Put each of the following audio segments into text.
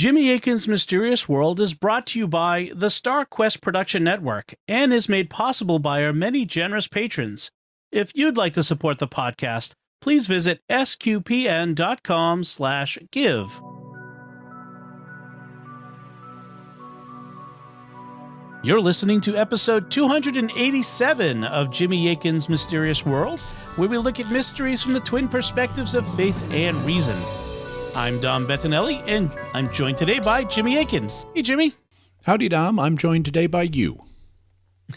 Jimmy Akin's Mysterious World is brought to you by the Star Quest Production Network and is made possible by our many generous patrons. If you'd like to support the podcast, please visit sqpn.com slash give. You're listening to episode 287 of Jimmy Akin's Mysterious World, where we look at mysteries from the twin perspectives of faith and reason. I'm Dom Bettinelli, and I'm joined today by Jimmy Akin. Hey, Jimmy. Howdy, Dom. I'm joined today by you.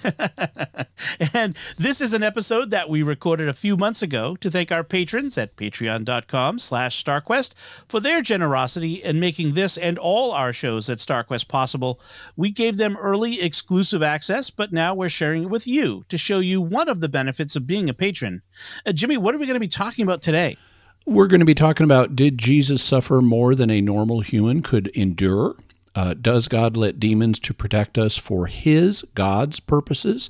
and this is an episode that we recorded a few months ago to thank our patrons at patreon.com slash starquest for their generosity in making this and all our shows at starquest possible we gave them early exclusive access but now we're sharing it with you to show you one of the benefits of being a patron uh, jimmy what are we going to be talking about today we're going to be talking about did jesus suffer more than a normal human could endure uh, does God let demons to protect us for his, God's purposes?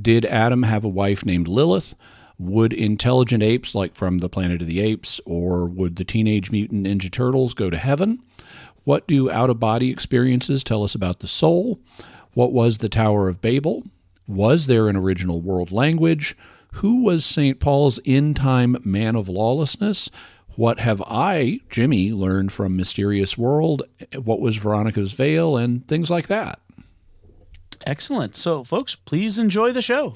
Did Adam have a wife named Lilith? Would intelligent apes, like from the Planet of the Apes, or would the Teenage Mutant Ninja Turtles go to heaven? What do out of body experiences tell us about the soul? What was the Tower of Babel? Was there an original world language? Who was St. Paul's in time man of lawlessness? What have I, Jimmy, learned from Mysterious World? What was Veronica's Veil? And things like that. Excellent. So, folks, please enjoy the show.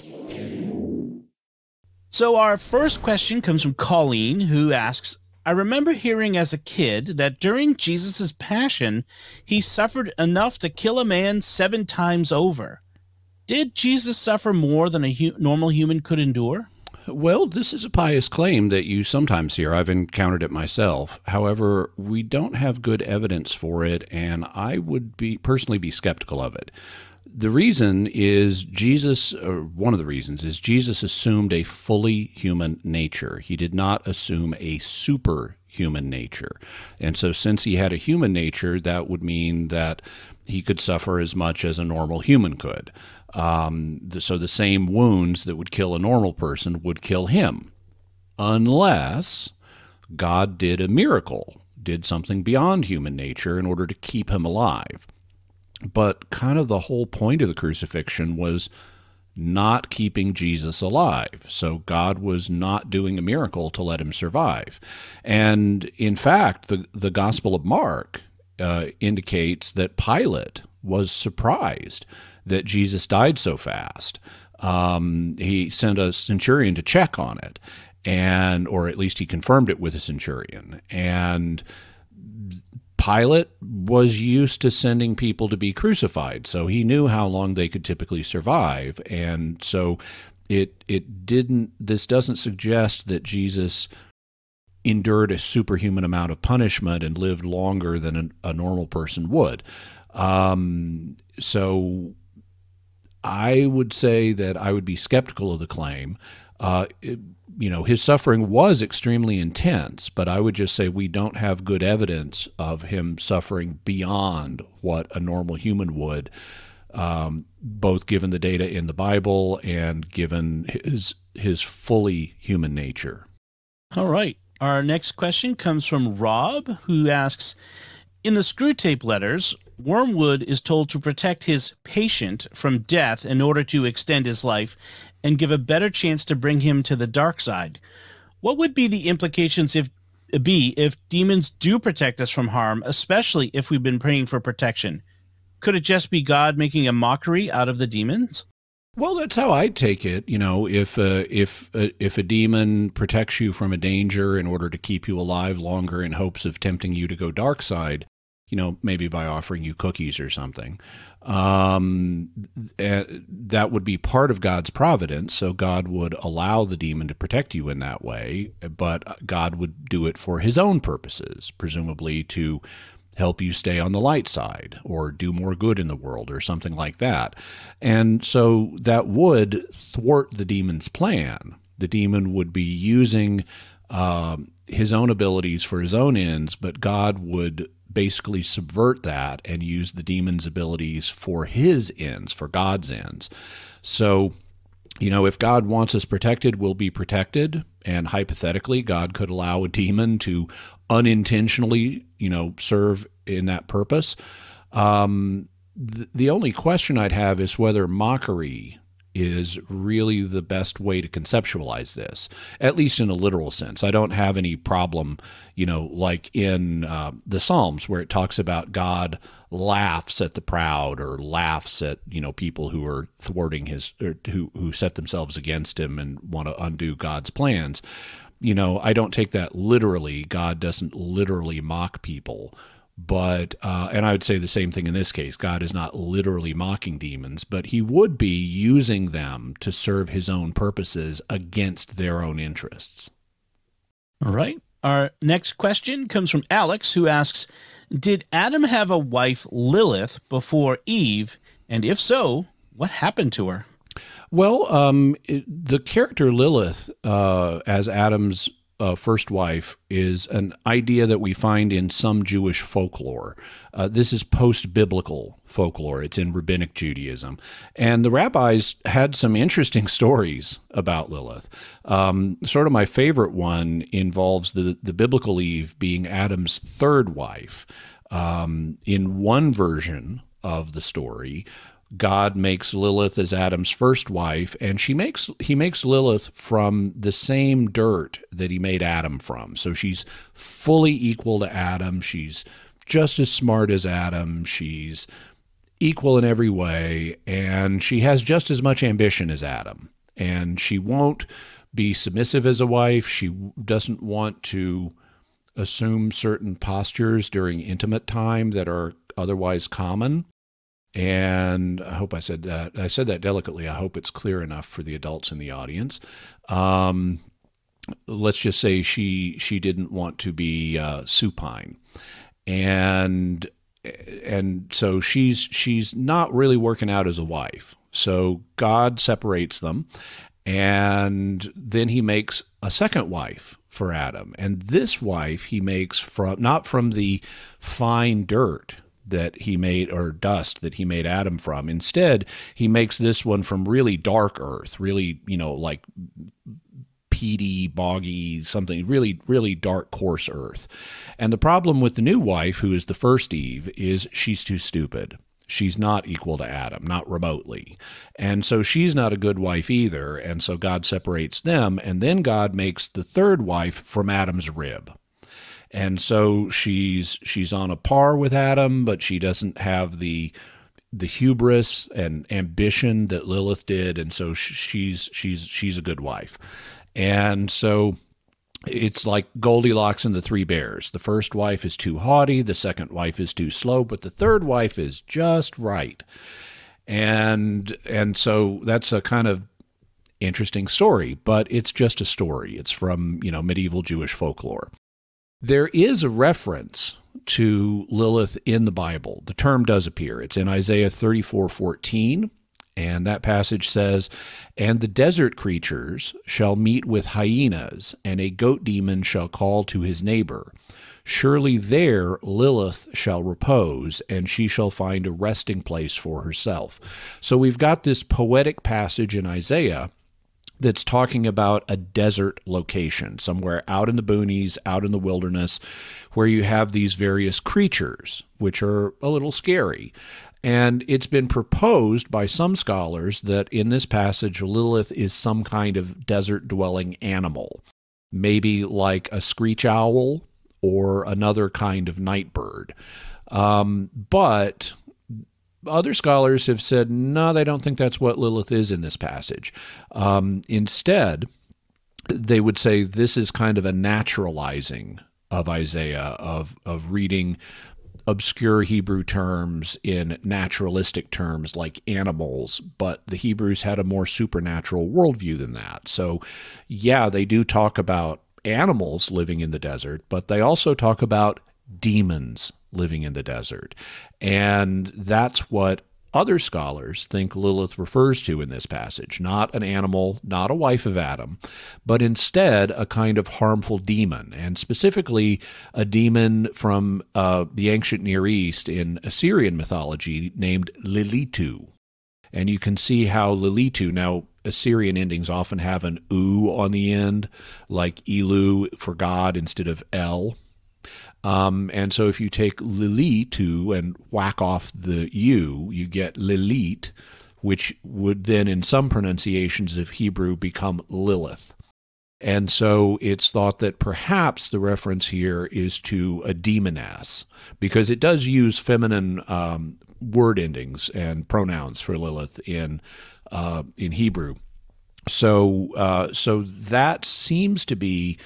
So, our first question comes from Colleen, who asks I remember hearing as a kid that during Jesus' passion, he suffered enough to kill a man seven times over. Did Jesus suffer more than a hu- normal human could endure? Well, this is a pious claim that you sometimes hear. I've encountered it myself. However, we don't have good evidence for it, and I would be personally be skeptical of it. The reason is Jesus, or one of the reasons is Jesus assumed a fully human nature. He did not assume a superhuman nature. And so, since he had a human nature, that would mean that he could suffer as much as a normal human could. Um, so the same wounds that would kill a normal person would kill him, unless God did a miracle, did something beyond human nature in order to keep him alive. But kind of the whole point of the crucifixion was not keeping Jesus alive. So God was not doing a miracle to let him survive. And in fact, the, the Gospel of Mark uh, indicates that Pilate was surprised that Jesus died so fast. Um, he sent a centurion to check on it, and or at least he confirmed it with a centurion. And Pilate was used to sending people to be crucified, so he knew how long they could typically survive, and so it it didn't. This doesn't suggest that Jesus endured a superhuman amount of punishment and lived longer than a, a normal person would. Um, so I would say that I would be skeptical of the claim. Uh, it, you know, his suffering was extremely intense, but I would just say we don't have good evidence of him suffering beyond what a normal human would, um, both given the data in the Bible and given his his fully human nature. All right. Our next question comes from Rob, who asks In the Screwtape letters, Wormwood is told to protect his patient from death in order to extend his life and give a better chance to bring him to the dark side. What would be the implications if be if demons do protect us from harm, especially if we've been praying for protection? Could it just be God making a mockery out of the demons? Well, that's how I take it. You know, if uh, if uh, if a demon protects you from a danger in order to keep you alive longer in hopes of tempting you to go dark side, you know, maybe by offering you cookies or something, um, uh, that would be part of God's providence. So God would allow the demon to protect you in that way, but God would do it for His own purposes, presumably to help you stay on the light side or do more good in the world or something like that. And so that would thwart the demon's plan. The demon would be using uh, his own abilities for his own ends, but God would basically subvert that and use the demon's abilities for his ends, for God's ends. So, you know, if God wants us protected, we'll be protected. And hypothetically, God could allow a demon to unintentionally, you know, serve in that purpose. Um, th- the only question I'd have is whether mockery is really the best way to conceptualize this, at least in a literal sense. I don't have any problem, you know, like in uh, the Psalms where it talks about God laughs at the proud or laughs at you know people who are thwarting his or who who set themselves against him and want to undo God's plans. You know, I don't take that literally. God doesn't literally mock people but uh, and I would say the same thing in this case. God is not literally mocking demons, but He would be using them to serve His own purposes against their own interests. All right. Our next question comes from Alex, who asks, "Did Adam have a wife Lilith before Eve? And if so, what happened to her?" Well, um, it, the character Lilith, uh, as Adam's uh, first wife is an idea that we find in some Jewish folklore. Uh, this is post biblical folklore, it's in rabbinic Judaism. And the rabbis had some interesting stories about Lilith. Um, sort of my favorite one involves the, the biblical Eve being Adam's third wife. Um, in one version of the story, God makes Lilith as Adam's first wife, and she makes he makes Lilith from the same dirt that he made Adam from. So she's fully equal to Adam. She's just as smart as Adam. She's equal in every way, and she has just as much ambition as Adam. And she won't be submissive as a wife. She doesn't want to assume certain postures during intimate time that are otherwise common. And I hope I said that. I said that delicately. I hope it's clear enough for the adults in the audience. Um, let's just say she she didn't want to be uh, supine, and and so she's she's not really working out as a wife. So God separates them, and then He makes a second wife for Adam, and this wife He makes from not from the fine dirt that he made or dust that he made Adam from. Instead, he makes this one from really dark earth, really, you know, like peaty, boggy, something really, really dark, coarse earth. And the problem with the new wife, who is the first Eve, is she's too stupid. She's not equal to Adam, not remotely. And so she's not a good wife either. And so God separates them. And then God makes the third wife from Adam's rib and so she's she's on a par with Adam, but she doesn't have the the hubris and ambition that Lilith did, and so she's she's she's a good wife, and so it's like Goldilocks and the Three Bears. The first wife is too haughty, the second wife is too slow, but the third wife is just right, and and so that's a kind of interesting story, but it's just a story. It's from you know medieval Jewish folklore. There is a reference to Lilith in the Bible. The term does appear. It's in Isaiah 34 14. And that passage says, And the desert creatures shall meet with hyenas, and a goat demon shall call to his neighbor. Surely there Lilith shall repose, and she shall find a resting place for herself. So we've got this poetic passage in Isaiah that's talking about a desert location, somewhere out in the boonies, out in the wilderness, where you have these various creatures, which are a little scary. And it's been proposed by some scholars that in this passage, Lilith is some kind of desert dwelling animal, maybe like a screech owl or another kind of night bird. Um, but other scholars have said, no, they don't think that's what Lilith is in this passage. Um, instead, they would say this is kind of a naturalizing of Isaiah, of, of reading obscure Hebrew terms in naturalistic terms like animals, but the Hebrews had a more supernatural worldview than that. So, yeah, they do talk about animals living in the desert, but they also talk about demons living in the desert. And that's what other scholars think Lilith refers to in this passage not an animal, not a wife of Adam, but instead a kind of harmful demon, and specifically a demon from uh, the ancient Near East in Assyrian mythology named Lilitu. And you can see how Lilitu, now Assyrian endings often have an u on the end, like Elu for God instead of El. Um, and so if you take Lilitu and whack off the U, you get Lilit, which would then, in some pronunciations of Hebrew, become Lilith. And so it's thought that perhaps the reference here is to a demoness, because it does use feminine um, word endings and pronouns for Lilith in uh, in Hebrew. So uh, so that seems to be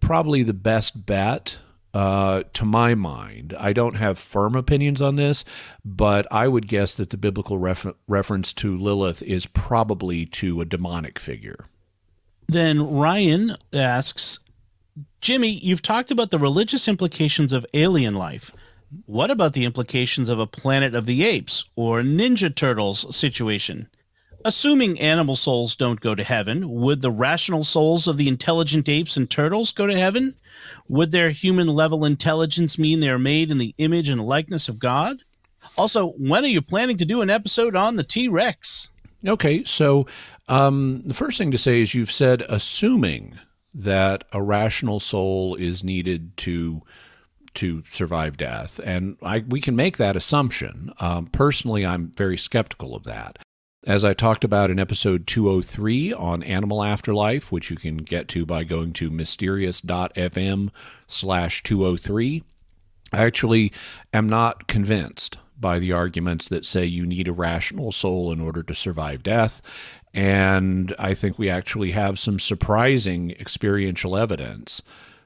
probably the best bet uh, to my mind. I don't have firm opinions on this, but I would guess that the biblical refer- reference to Lilith is probably to a demonic figure. Then Ryan asks, Jimmy, you've talked about the religious implications of alien life. What about the implications of a Planet of the Apes or Ninja Turtles situation? Assuming animal souls don't go to heaven, would the rational souls of the intelligent apes and turtles go to heaven? Would their human level intelligence mean they are made in the image and likeness of God? Also, when are you planning to do an episode on the T Rex? Okay, so um, the first thing to say is you've said assuming that a rational soul is needed to to survive death, and I, we can make that assumption. Um, personally, I'm very skeptical of that. As I talked about in episode 203 on Animal Afterlife, which you can get to by going to mysterious.fm slash 203, I actually am not convinced by the arguments that say you need a rational soul in order to survive death. And I think we actually have some surprising experiential evidence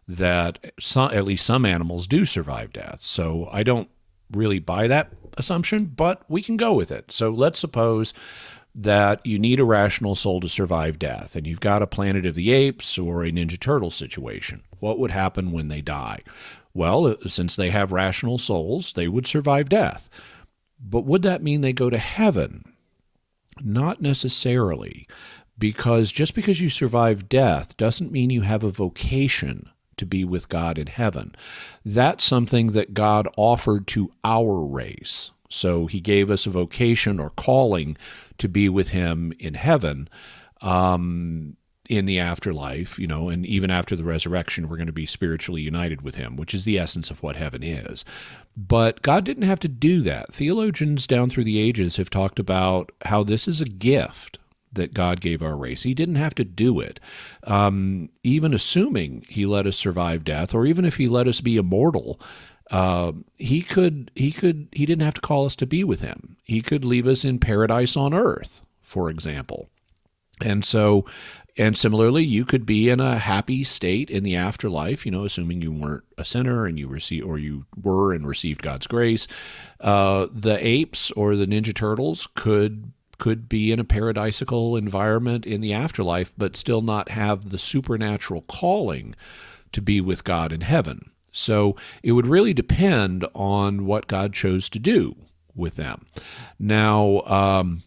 that some, at least some animals do survive death. So I don't really buy that assumption, but we can go with it. So let's suppose that you need a rational soul to survive death, and you've got a Planet of the Apes or a Ninja Turtle situation. What would happen when they die? Well, uh, since they have rational souls, they would survive death. But would that mean they go to heaven? Not necessarily, because just because you survive death doesn't mean you have a vocation to be with God in heaven. That's something that God offered to our race. So he gave us a vocation or calling to be with him in heaven. Um, in the afterlife, you know, and even after the resurrection, we're going to be spiritually united with him, which is the essence of what heaven is. But God didn't have to do that. Theologians down through the ages have talked about how this is a gift that God gave our race. He didn't have to do it. Um, even assuming He let us survive death, or even if He let us be immortal, uh, he could he could he didn't have to call us to be with him. He could leave us in paradise on earth, for example. And so and similarly, you could be in a happy state in the afterlife, you know, assuming you weren't a sinner and you received, or you were and received God's grace. Uh, the apes or the Ninja Turtles could could be in a paradisical environment in the afterlife, but still not have the supernatural calling to be with God in heaven. So it would really depend on what God chose to do with them. Now, um,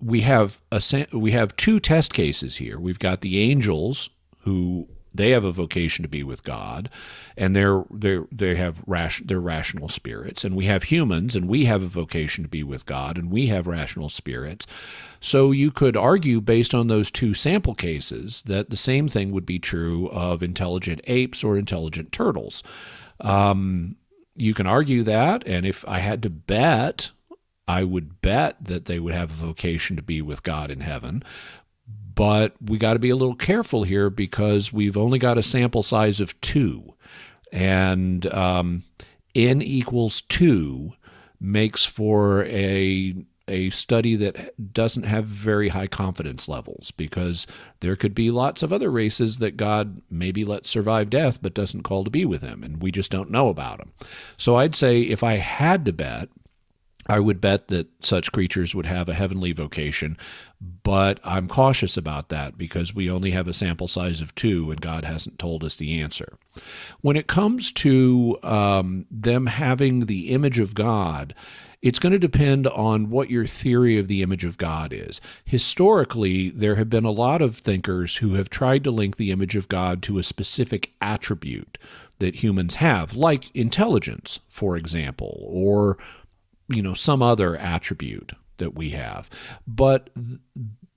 we have a we have two test cases here. We've got the angels who they have a vocation to be with God, and they're they they have ration, they're rational spirits, and we have humans, and we have a vocation to be with God, and we have rational spirits. So you could argue, based on those two sample cases, that the same thing would be true of intelligent apes or intelligent turtles. Um, you can argue that, and if I had to bet I would bet that they would have a vocation to be with God in heaven. But we got to be a little careful here because we've only got a sample size of two. And um, n equals two makes for a a study that doesn't have very high confidence levels because there could be lots of other races that God maybe lets survive death but doesn't call to be with him, and we just don't know about them. So I'd say if I had to bet, I would bet that such creatures would have a heavenly vocation, but I'm cautious about that because we only have a sample size of two and God hasn't told us the answer. When it comes to um, them having the image of God, it's going to depend on what your theory of the image of God is. Historically, there have been a lot of thinkers who have tried to link the image of God to a specific attribute that humans have, like intelligence, for example, or you know some other attribute that we have but th-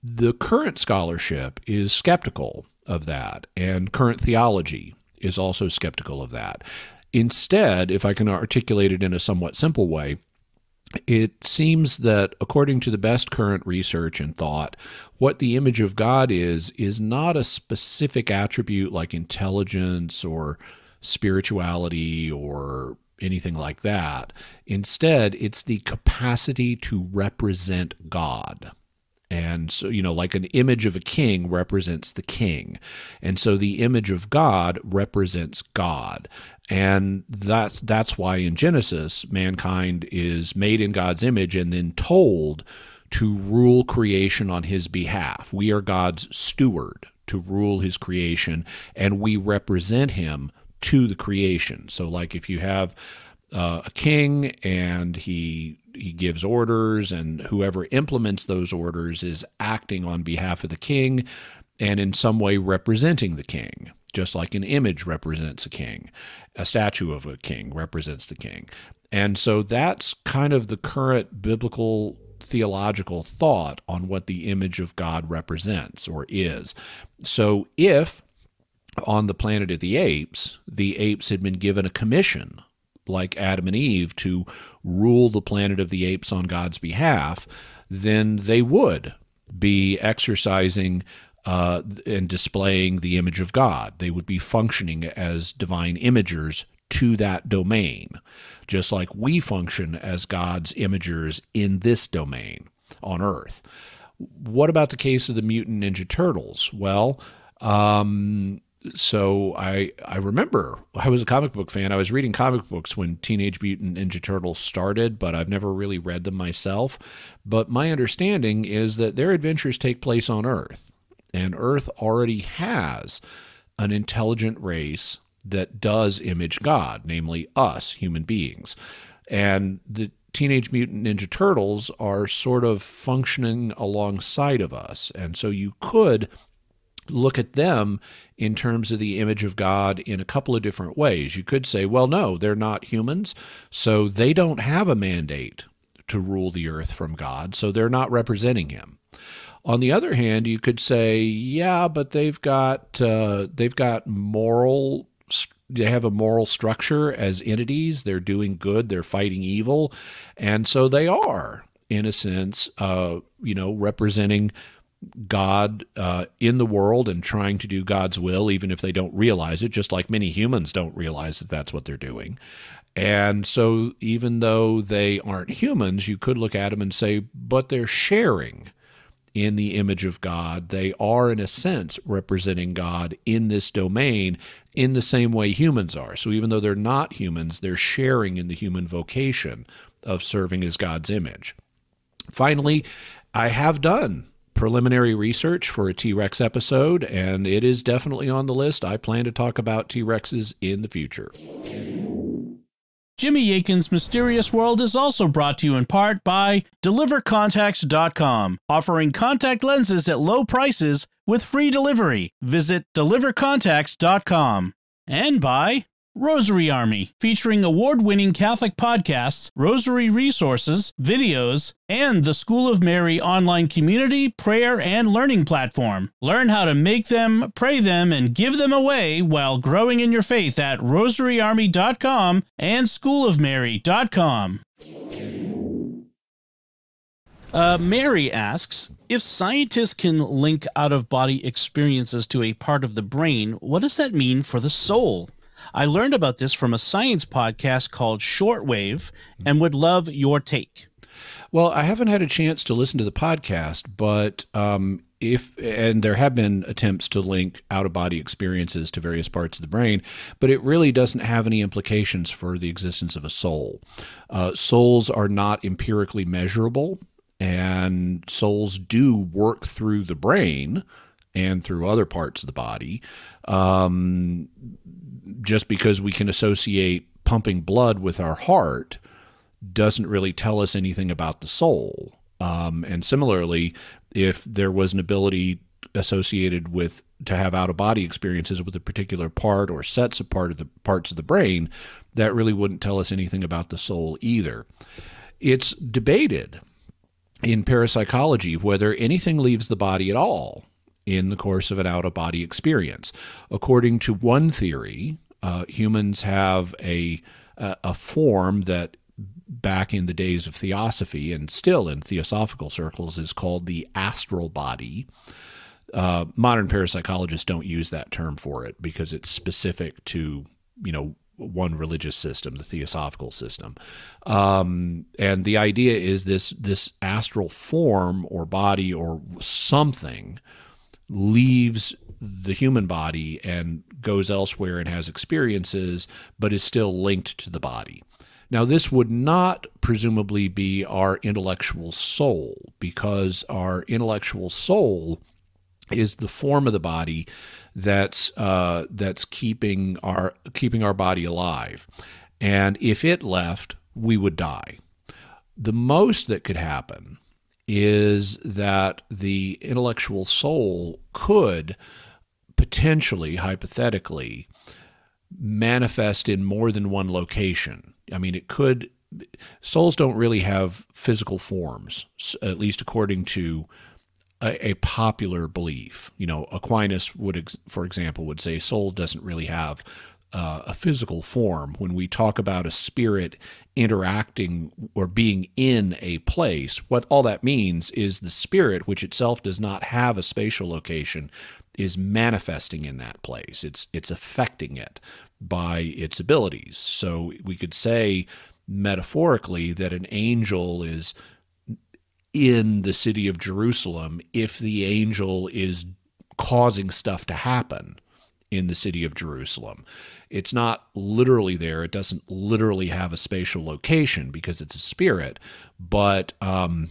the current scholarship is skeptical of that and current theology is also skeptical of that. Instead, if I can articulate it in a somewhat simple way, it seems that according to the best current research and thought, what the image of God is, is not a specific attribute like intelligence or spirituality or anything like that. Instead, it's the capacity to represent God. And so, you know, like an image of a king represents the king. And so the image of God represents God. And that's that's why in Genesis mankind is made in God's image and then told to rule creation on his behalf. We are God's steward to rule his creation and we represent him to the creation. So like if you have uh, a king and he he gives orders and whoever implements those orders is acting on behalf of the king and in some way representing the king just like an image represents a king. A statue of a king represents the king. And so that's kind of the current biblical theological thought on what the image of God represents or is. So if on the planet of the apes the apes had been given a commission like Adam and Eve to rule the planet of the apes on God's behalf, then they would be exercising uh, and displaying the image of God. They would be functioning as divine imagers to that domain, just like we function as God's imagers in this domain on Earth. What about the case of the mutant Ninja Turtles? Well, um, so I I remember I was a comic book fan. I was reading comic books when Teenage Mutant Ninja Turtles started, but I've never really read them myself. But my understanding is that their adventures take place on Earth, and Earth already has an intelligent race that does image God, namely us, human beings. And the Teenage Mutant Ninja Turtles are sort of functioning alongside of us. And so you could look at them in terms of the image of God in a couple of different ways. You could say, well, no, they're not humans, so they don't have a mandate to rule the earth from God, so they're not representing him. On the other hand, you could say, yeah, but they've got uh, they've got moral they have a moral structure as entities. They're doing good. They're fighting evil, and so they are, in a sense, uh, you know, representing God uh, in the world and trying to do God's will, even if they don't realize it, just like many humans don't realize that that's what they're doing. And so, even though they aren't humans, you could look at them and say, but they're sharing in the image of God. They are, in a sense, representing God in this domain in the same way humans are. So, even though they're not humans, they're sharing in the human vocation of serving as God's image. Finally, I have done preliminary research for a T Rex episode, and it is definitely on the list. I plan to talk about T Rexes in the future. Jimmy Akin's Mysterious World is also brought to you in part by DeliverContacts.com, offering contact lenses at low prices with free delivery. Visit DeliverContacts.com. And by Rosary Army, featuring award winning Catholic podcasts, rosary resources, videos, and the School of Mary online community, prayer, and learning platform. Learn how to make them, pray them, and give them away while growing in your faith at rosaryarmy.com and schoolofmary.com. Uh, Mary asks If scientists can link out of body experiences to a part of the brain, what does that mean for the soul? I learned about this from a science podcast called Shortwave and would love your take. Well, I haven't had a chance to listen to the podcast, but um, if and there have been attempts to link out of body experiences to various parts of the brain, but it really doesn't have any implications for the existence of a soul. Uh, souls are not empirically measurable, and souls do work through the brain and through other parts of the body. Um, just because we can associate pumping blood with our heart doesn't really tell us anything about the soul. Um, and similarly, if there was an ability associated with to have out of body experiences with a particular part or sets of part of the parts of the brain, that really wouldn't tell us anything about the soul either. It's debated in parapsychology whether anything leaves the body at all in the course of an out of body experience. According to one theory, uh, humans have a, a, form that back in the days of theosophy and still in theosophical circles is called the astral body. Uh, modern parapsychologists don't use that term for it because it's specific to you know one religious system, the theosophical system. Um, and the idea is this this astral form or body or something leaves the human body and goes elsewhere and has experiences, but is still linked to the body. Now, this would not presumably be our intellectual soul, because our intellectual soul is the form of the body that's uh, that's keeping our keeping our body alive. And if it left, we would die. The most that could happen is that the intellectual soul could potentially, hypothetically, manifest in more than one location. I mean, it could. Souls don't really have physical forms, at least according to a, a popular belief. You know, Aquinas would, for example, would say soul doesn't really have uh, a physical form. When we talk about a spirit interacting or being in a place, what all that means is the spirit, which itself does not have a spatial location, is manifesting in that place. It's it's affecting it by its abilities. So we could say metaphorically that an angel is in the city of Jerusalem if the angel is causing stuff to happen in the city of Jerusalem. It's not literally there. It doesn't literally have a spatial location because it's a spirit, but um,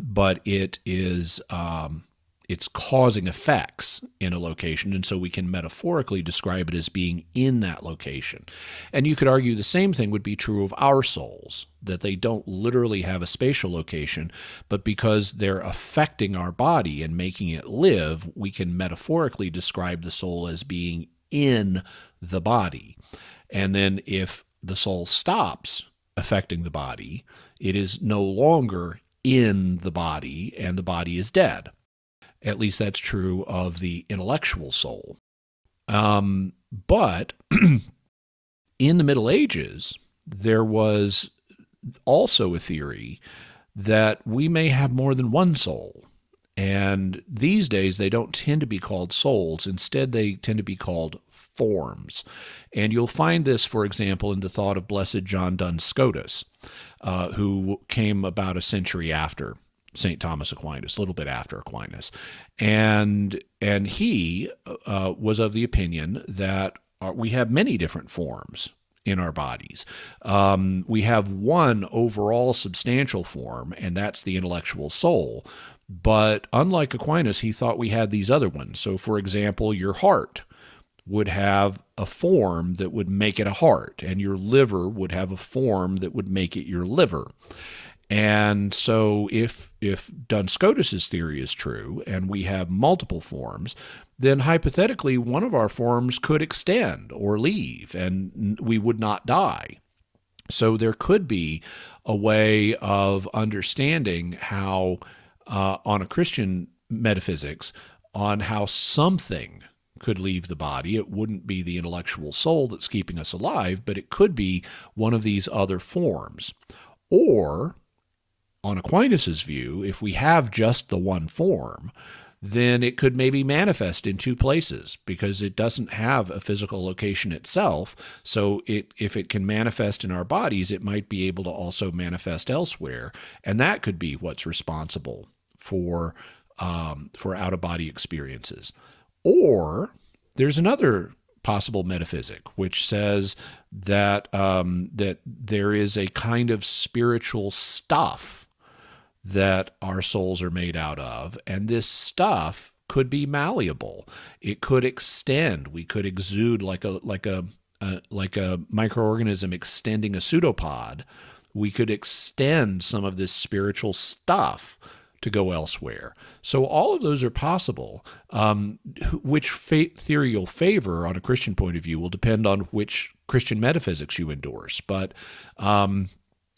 but it is um, it's causing effects in a location and so we can metaphorically describe it as being in that location. And you could argue the same thing would be true of our souls that they don't literally have a spatial location but because they're affecting our body and making it live we can metaphorically describe the soul as being in the body. And then if the soul stops affecting the body it is no longer in the body and the body is dead at least that's true of the intellectual soul. Um, but in the Middle Ages, there was also a theory that we may have more than one soul. And these days, they don't tend to be called souls. Instead, they tend to be called forms. And you'll find this, for example, in the thought of Blessed John Duns Scotus, uh, who came about a century after St. Thomas Aquinas, a little bit after Aquinas, and and he uh, was of the opinion that uh, we have many different forms in our bodies. Um, we have one overall substantial form, and that's the intellectual soul. But unlike Aquinas, he thought we had these other ones. So, for example, your heart would have a form that would make it a heart, and your liver would have a form that would make it your liver. And so, if if Duns Scotus's theory is true, and we have multiple forms, then hypothetically one of our forms could extend or leave, and we would not die. So there could be a way of understanding how, uh, on a Christian metaphysics, on how something could leave the body. It wouldn't be the intellectual soul that's keeping us alive, but it could be one of these other forms. Or on Aquinas's view, if we have just the one form, then it could maybe manifest in two places because it doesn't have a physical location itself. So it if it can manifest in our bodies, it might be able to also manifest elsewhere, and that could be what's responsible for um, for out of body experiences. Or there's another possible metaphysic, which says that um, that there is a kind of spiritual stuff that our souls are made out of. And this stuff could be malleable. It could extend. We could exude like a like a, a like a microorganism extending a pseudopod. We could extend some of this spiritual stuff to go elsewhere. So all of those are possible. Um, which theory you'll favor on a Christian point of view will depend on which Christian metaphysics you endorse. But um,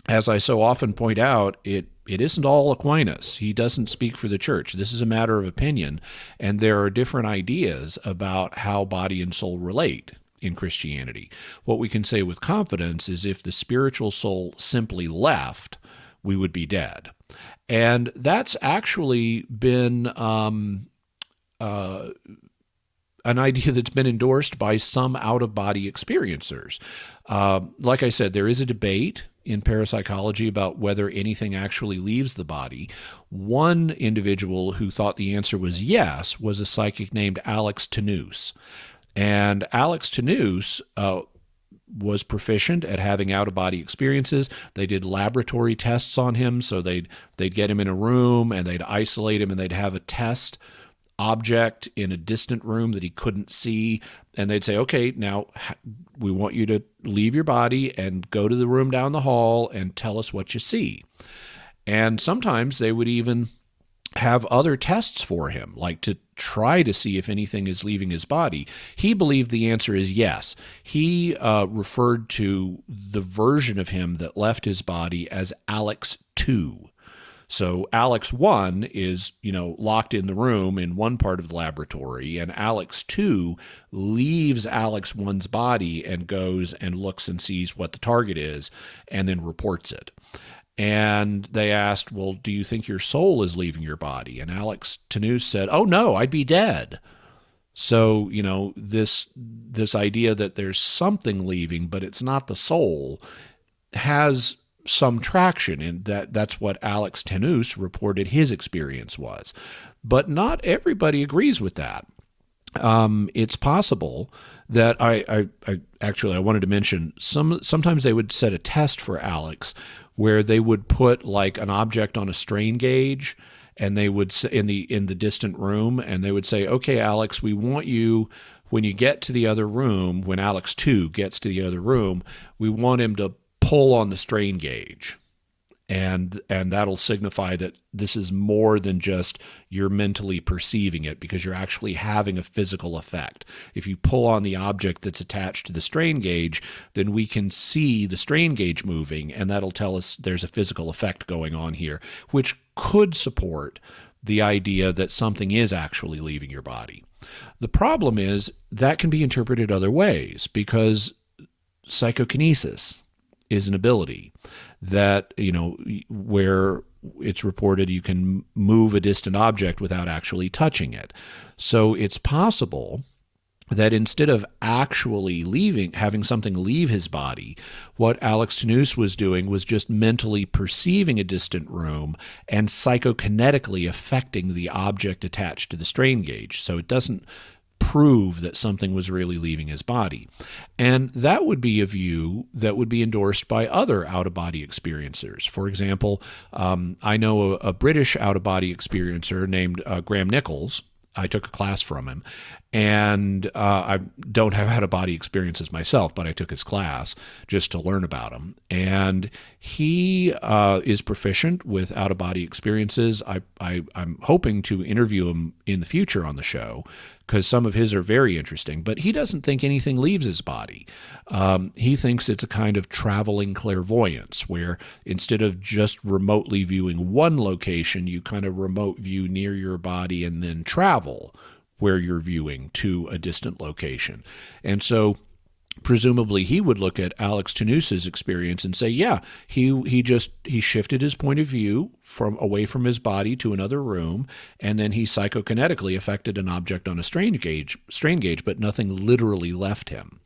as I so often point out, it it isn't all Aquinas. He doesn't speak for the church. This is a matter of opinion, and there are different ideas about how body and soul relate in Christianity. What we can say with confidence is if the spiritual soul simply left, we would be dead. And that's actually been um, uh, an idea that's been endorsed by some out of body experiencers. Uh, like I said, there is a debate in parapsychology about whether anything actually leaves the body. One individual who thought the answer was yes was a psychic named Alex Tanous. And Alex Tanous uh, was proficient at having out of body experiences. They did laboratory tests on him, so they'd they'd get him in a room and they'd isolate him and they'd have a test object in a distant room that he couldn't see and they'd say okay now we want you to leave your body and go to the room down the hall and tell us what you see. And sometimes they would even have other tests for him like to try to see if anything is leaving his body. He believed the answer is yes. He uh, referred to the version of him that left his body as alex 2 so Alex 1 is, you know, locked in the room in one part of the laboratory and Alex 2 leaves Alex 1's body and goes and looks and sees what the target is and then reports it. And they asked, "Well, do you think your soul is leaving your body?" And Alex Tanous said, "Oh no, I'd be dead." So, you know, this this idea that there's something leaving but it's not the soul has some traction, and that that's what Alex Tanous reported his experience was. But not everybody agrees with that. Um, it's possible that I, I, I, actually I wanted to mention some. Sometimes they would set a test for Alex, where they would put like an object on a strain gauge, and they would in the in the distant room, and they would say, "Okay, Alex, we want you." When you get to the other room, when Alex 2 gets to the other room, we want him to pull on the strain gauge. And and that'll signify that this is more than just you're mentally perceiving it because you're actually having a physical effect. If you pull on the object that's attached to the strain gauge then we can see the strain gauge moving and that'll tell us there's a physical effect going on here which could support the idea that something is actually leaving your body. The problem is that can be interpreted other ways because psychokinesis is an ability that you know where it's reported you can move a distant object without actually touching it. So it's possible that instead of actually leaving having something leave his body what alex tanous was doing was just mentally perceiving a distant room and psychokinetically affecting the object attached to the strain gauge so it doesn't prove that something was really leaving his body. And that would be a view that would be endorsed by other out of body experiencers. For example, um, I know a, a British out of body experiencer named uh, Graham Nicholls. I took a class from him, and uh, I don't have out of body experiences myself, but I took his class just to learn about him. And he uh, is proficient with out of body experiences. I, I, I'm hoping to interview him in the future on the show because some of his are very interesting. But he doesn't think anything leaves his body. Um, he thinks it's a kind of traveling clairvoyance, where instead of just remotely viewing one location, you kind of remote view near your body and then travel where you're viewing to a distant location. And so presumably he would look at Alex Tanous's experience and say, yeah, he he just he shifted his point of view from away from his body to another room, and then he psychokinetically affected an object on a strain gauge strain gauge, but nothing literally left him.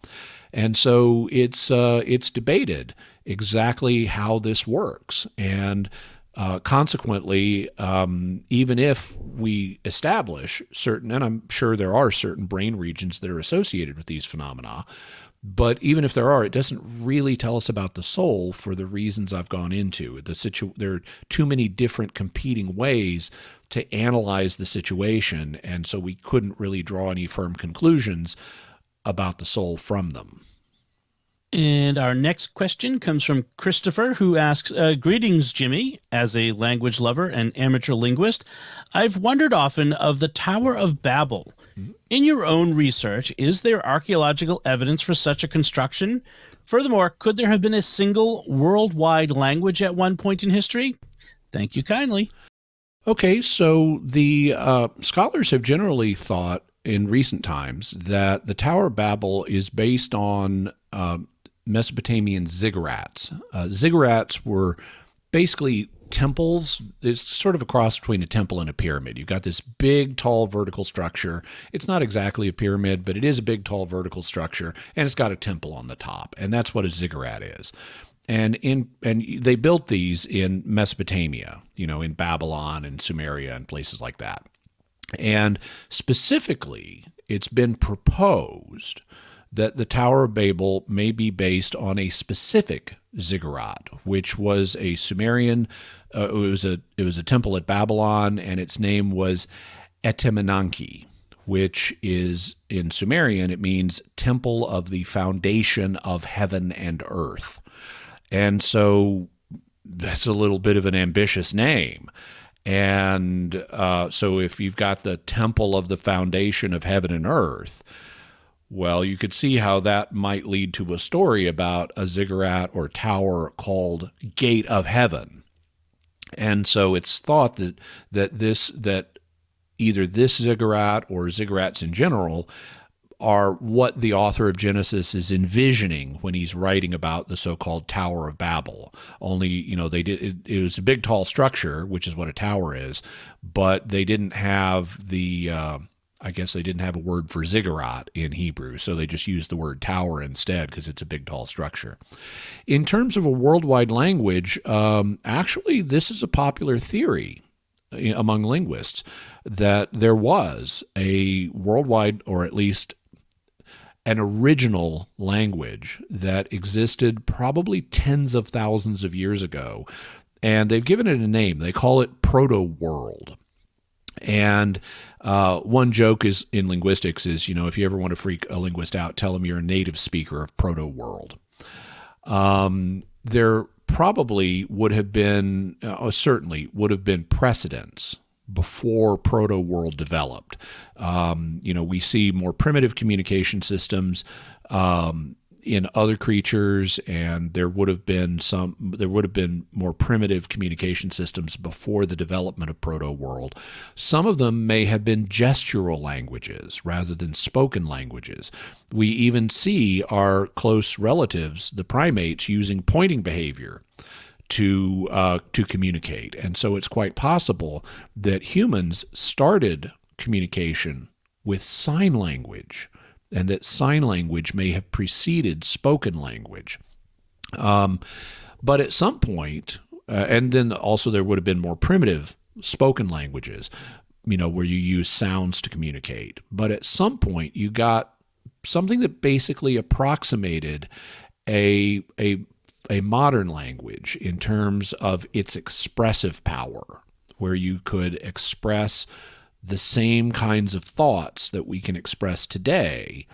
And so it's uh, it's debated exactly how this works, and uh, consequently, um, even if we establish certain, and I'm sure there are certain brain regions that are associated with these phenomena, but even if there are, it doesn't really tell us about the soul for the reasons I've gone into. The situ- there are too many different competing ways to analyze the situation, and so we couldn't really draw any firm conclusions about the soul from them. And our next question comes from Christopher, who asks uh, Greetings, Jimmy. As a language lover and amateur linguist, I've wondered often of the Tower of Babel. In your own research, is there archaeological evidence for such a construction? Furthermore, could there have been a single worldwide language at one point in history? Thank you kindly. Okay, so the uh, scholars have generally thought in recent times that the Tower of Babel is based on uh, Mesopotamian ziggurats. Uh, ziggurats were basically temples. It's sort of a cross between a temple and a pyramid. You've got this big, tall, vertical structure. It's not exactly a pyramid, but it is a big, tall, vertical structure, and it's got a temple on the top. And that's what a ziggurat is. And in and they built these in Mesopotamia, you know, in Babylon and Sumeria and places like that. And specifically, it's been proposed that the Tower of Babel may be based on a specific ziggurat, which was a Sumerian. Uh, it was a it was a temple at Babylon, and its name was Etemenanki, which is in Sumerian it means temple of the foundation of heaven and earth, and so that's a little bit of an ambitious name. And uh, so, if you've got the temple of the foundation of heaven and earth, well, you could see how that might lead to a story about a ziggurat or tower called Gate of Heaven. And so it's thought that that this that either this ziggurat or ziggurats in general are what the author of Genesis is envisioning when he's writing about the so-called Tower of Babel. Only, you know, they did it, it was a big tall structure, which is what a tower is, but they didn't have the uh, I guess they didn't have a word for ziggurat in Hebrew, so they just used the word tower instead because it's a big, tall structure. In terms of a worldwide language, um, actually, this is a popular theory uh, among linguists that there was a worldwide, or at least an original language that existed probably tens of thousands of years ago. And they've given it a name. They call it Proto World. And uh, one joke is in linguistics is you know if you ever want to freak a linguist out, tell them you're a native speaker of Proto World. Um, there probably would have been, uh, certainly would have been precedents before proto world developed. Um, you know, we see more primitive communication systems um, in other creatures, and there would have been some. There would have been more primitive communication systems before the development of proto world. Some of them may have been gestural languages rather than spoken languages. We even see our close relatives, the primates, using pointing behavior to uh, to communicate, and so it's quite possible that humans started communication with sign language and that sign language may have preceded spoken language. Um, but at some point, uh, and then also there would have been more primitive spoken languages, you know, where you use sounds to communicate. But at some point, you got something that basically approximated a a a modern language in terms of its expressive power, where you could express the same kinds of thoughts that we can express today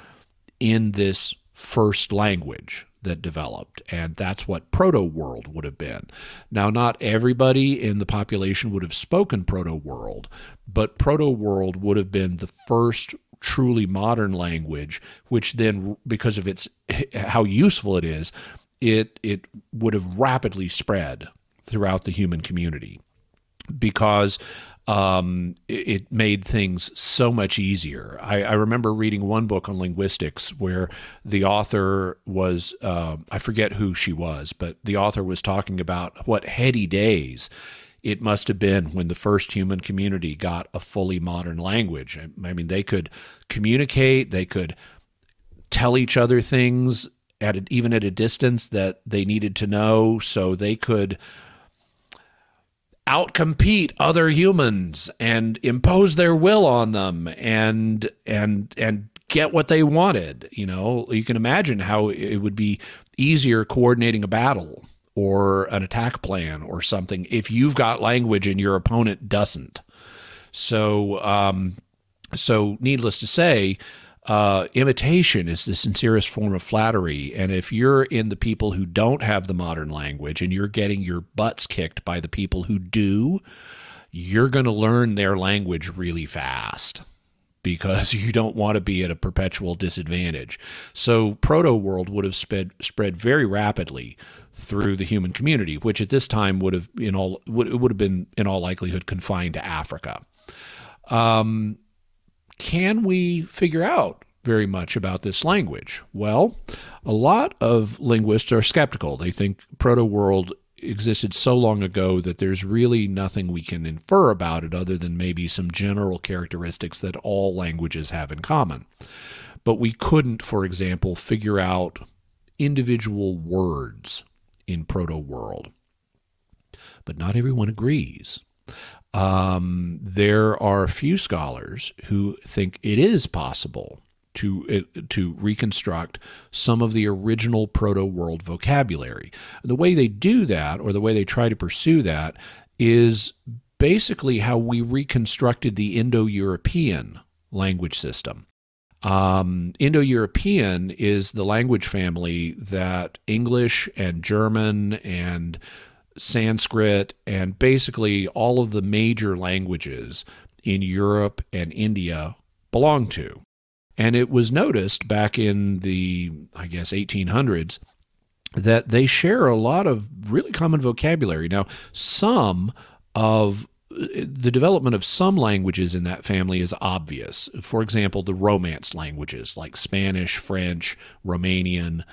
in this first language that developed. And that's what proto world would have been. Now, not everybody in the population would have spoken proto world, but proto world would have been the first truly modern language, which then, because of its how useful it is, it it would have rapidly spread throughout the human community because um, it, made things so much easier. I, I, remember reading one book on linguistics where the author was, uh, I forget who she was, but the author was talking about what heady days it must have been when the first human community got a fully modern language. I mean, they could communicate, they could tell each other things at a, even at a distance that they needed to know, so they could outcompete other humans and impose their will on them and and and get what they wanted you know? You can imagine how it would be easier coordinating a battle or an attack plan or something if you've got language and your opponent doesn't. So um so needless to say uh, imitation is the sincerest form of flattery. And if you're in the people who don't have the modern language and you're getting your butts kicked by the people who do, you're going to learn their language really fast because you don't want to be at a perpetual disadvantage. So proto world would have spread spread very rapidly through the human community, which at this time would have in all would would have been in all likelihood confined to Africa. Um, can we figure out very much about this language? Well, a lot of linguists are skeptical. They think proto world existed so long ago that there's really nothing we can infer about it other than maybe some general characteristics that all languages have in common. But we couldn't, for example, figure out individual words in proto world. But not everyone agrees. Um, there are a few scholars who think it is possible to to reconstruct some of the original proto world vocabulary. The way they do that, or the way they try to pursue that, is basically how we reconstructed the Indo-European language system. Um, Indo European is the language family that English and German and Sanskrit and basically all of the major languages in Europe and India belong to. And it was noticed back in the, I guess, 1800s that they share a lot of really common vocabulary. Now, some of the development of some languages in that family is obvious. For example, the Romance languages like Spanish, French, Romanian,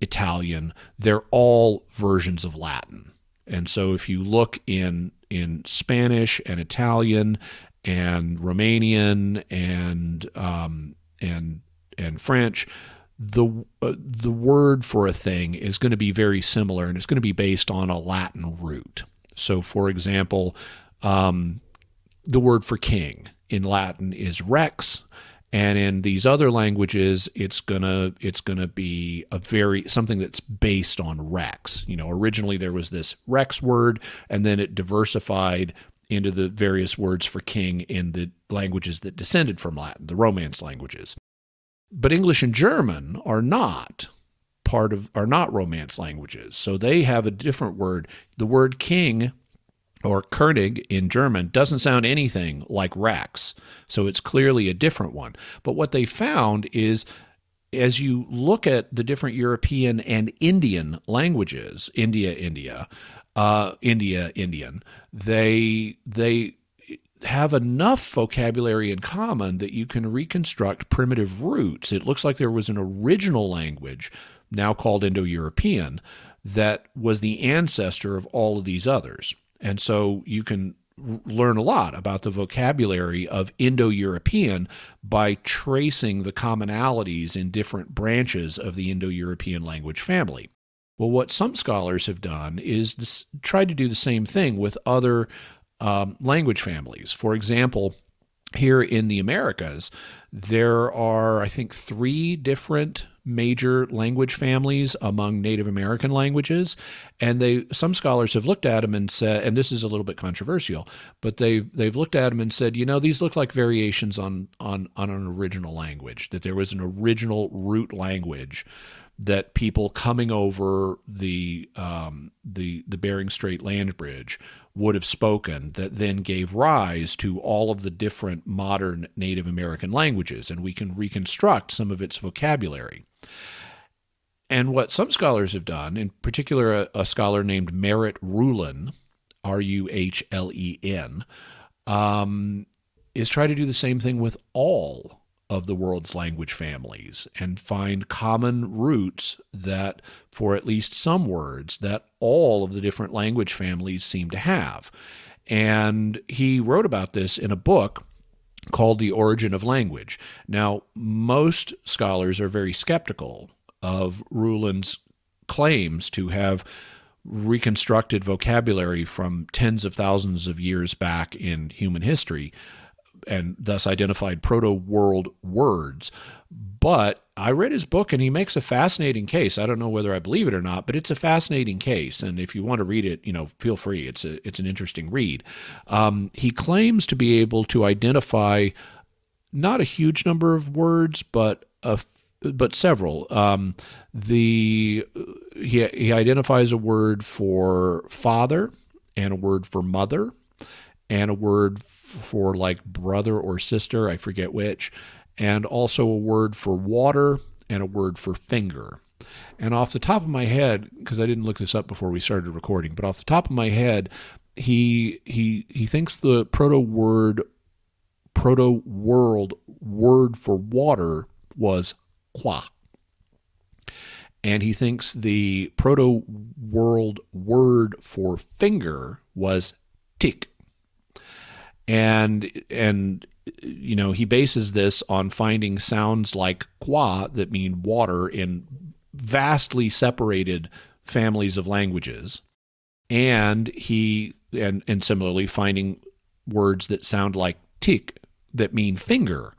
Italian, they're all versions of Latin. And so if you look in in Spanish and Italian and Romanian and um, and and French, the uh, the word for a thing is going to be very similar, and it's going to be based on a Latin root. So, for example, um, the word for king in Latin is rex, and in these other languages, it's gonna it's gonna be a very something that's based on rex. You know, originally there was this rex word, and then it diversified into the various words for king in the languages that descended from Latin, the Romance languages. But English and German are not part of are not Romance languages, so they have a different word. The word king or König in German doesn't sound anything like rex. so it's clearly a different one. But what they found is as you look at the different European and Indian languages, India, India, uh, India, Indian, they they have enough vocabulary in common that you can reconstruct primitive roots. It looks like there was an original language, now called Indo European, that was the ancestor of all of these others. And so you can learn a lot about the vocabulary of Indo European by tracing the commonalities in different branches of the Indo European language family. Well, what some scholars have done is this, try to do the same thing with other um, language families. For example, here in the Americas, there are, I think, three different major language families among Native American languages, and they some scholars have looked at them and said, and this is a little bit controversial, but they they've looked at them and said, you know, these look like variations on on on an original language. That there was an original root language that people coming over the um, the the Bering Strait land bridge would have spoken that then gave rise to all of the different modern Native American languages, and we can reconstruct some of its vocabulary. And what some scholars have done, in particular a, a scholar named Merritt Ruhlen, R U H L E N, um, is try to do the same thing with all of the world's language families and find common roots that, for at least some words, that all of the different language families seem to have. And he wrote about this in a book called The Origin of Language. Now, most scholars are very skeptical of Ruhlen's claims to have reconstructed vocabulary from tens of thousands of years back in human history and thus identified proto world words. But I read his book and he makes a fascinating case. I don't know whether I believe it or not, but it's a fascinating case. And if you want to read it, you know, feel free. It's a it's an interesting read. Um, he claims to be able to identify not a huge number of words, but a but several. Um, the he he identifies a word for father and a word for mother and a word for like brother or sister, I forget which, and also a word for water and a word for finger. And off the top of my head, because I didn't look this up before we started recording, but off the top of my head, he he he thinks the proto word proto world word for water was qua. And he thinks the proto world word for finger was tik. And and you know, he bases this on finding sounds like qua that mean water in vastly separated families of languages. And he and and similarly finding words that sound like tik that mean finger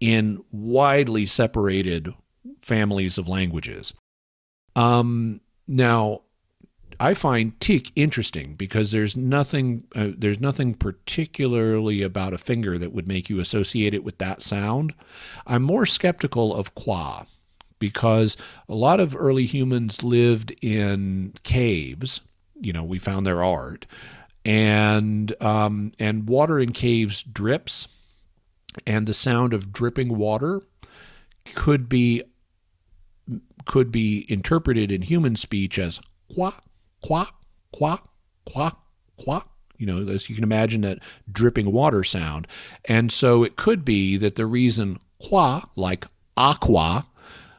in widely separated families of languages. Um, now, I find tik interesting because there's nothing uh, there's nothing particularly about a finger that would make you associate it with that sound. I'm more skeptical of qua because a lot of early humans lived in caves. You know, we found their art, and um, and water in caves drips, and the sound of dripping water could be could be interpreted in human speech as qua qua qua qua qua you know as you can imagine that dripping water sound. And so it could be that the reason qua like aqua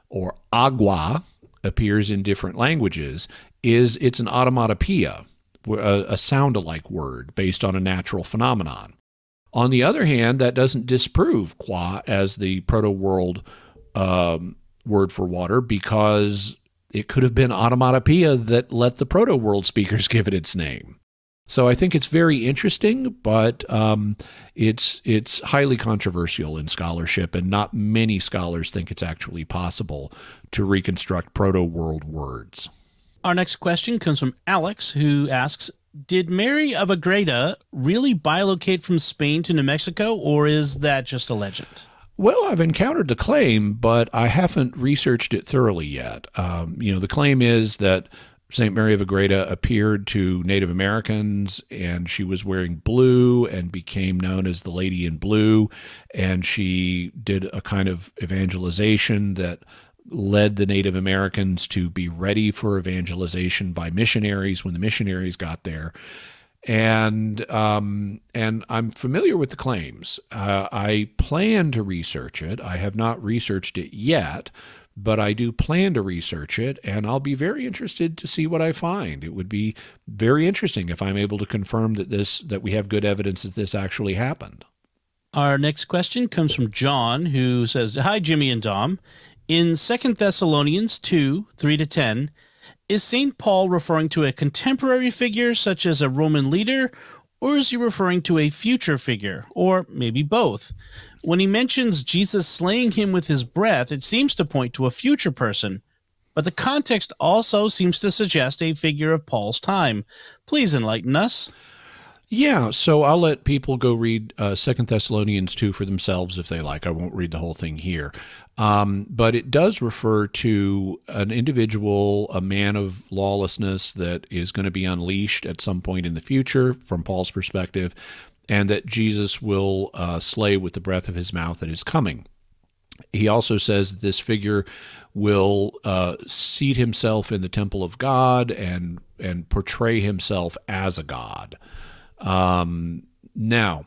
or agua appears in different languages is it's an automatopoeia a, a sound-alike word based on a natural phenomenon. On the other hand that doesn't disprove qua as the proto-world um, word for water because it could have been automatopoeia that let the proto world speakers give it its name. So I think it's very interesting, but um, it's it's highly controversial in scholarship, and not many scholars think it's actually possible to reconstruct proto world words. Our next question comes from Alex, who asks Did Mary of Agreda really bilocate from Spain to New Mexico, or is that just a legend? Well, I've encountered the claim, but I haven't researched it thoroughly yet. Um, you know, the claim is that St. Mary of Agreda appeared to Native Americans and she was wearing blue and became known as the Lady in Blue. And she did a kind of evangelization that led the Native Americans to be ready for evangelization by missionaries when the missionaries got there and um, and I'm familiar with the claims. Uh, I plan to research it. I have not researched it yet, but I do plan to research it, and I'll be very interested to see what I find. It would be very interesting if I'm able to confirm that this that we have good evidence that this actually happened. Our next question comes from John, who says, "Hi, Jimmy and Dom. In Second Thessalonians two three to ten." Is St. Paul referring to a contemporary figure, such as a Roman leader, or is he referring to a future figure, or maybe both? When he mentions Jesus slaying him with his breath, it seems to point to a future person, but the context also seems to suggest a figure of Paul's time. Please enlighten us. Yeah, so I'll let people go read uh, Second Thessalonians two for themselves if they like. I won't read the whole thing here, um, but it does refer to an individual, a man of lawlessness that is going to be unleashed at some point in the future, from Paul's perspective, and that Jesus will uh, slay with the breath of his mouth at his coming. He also says this figure will uh, seat himself in the temple of God and and portray himself as a god. Um, now,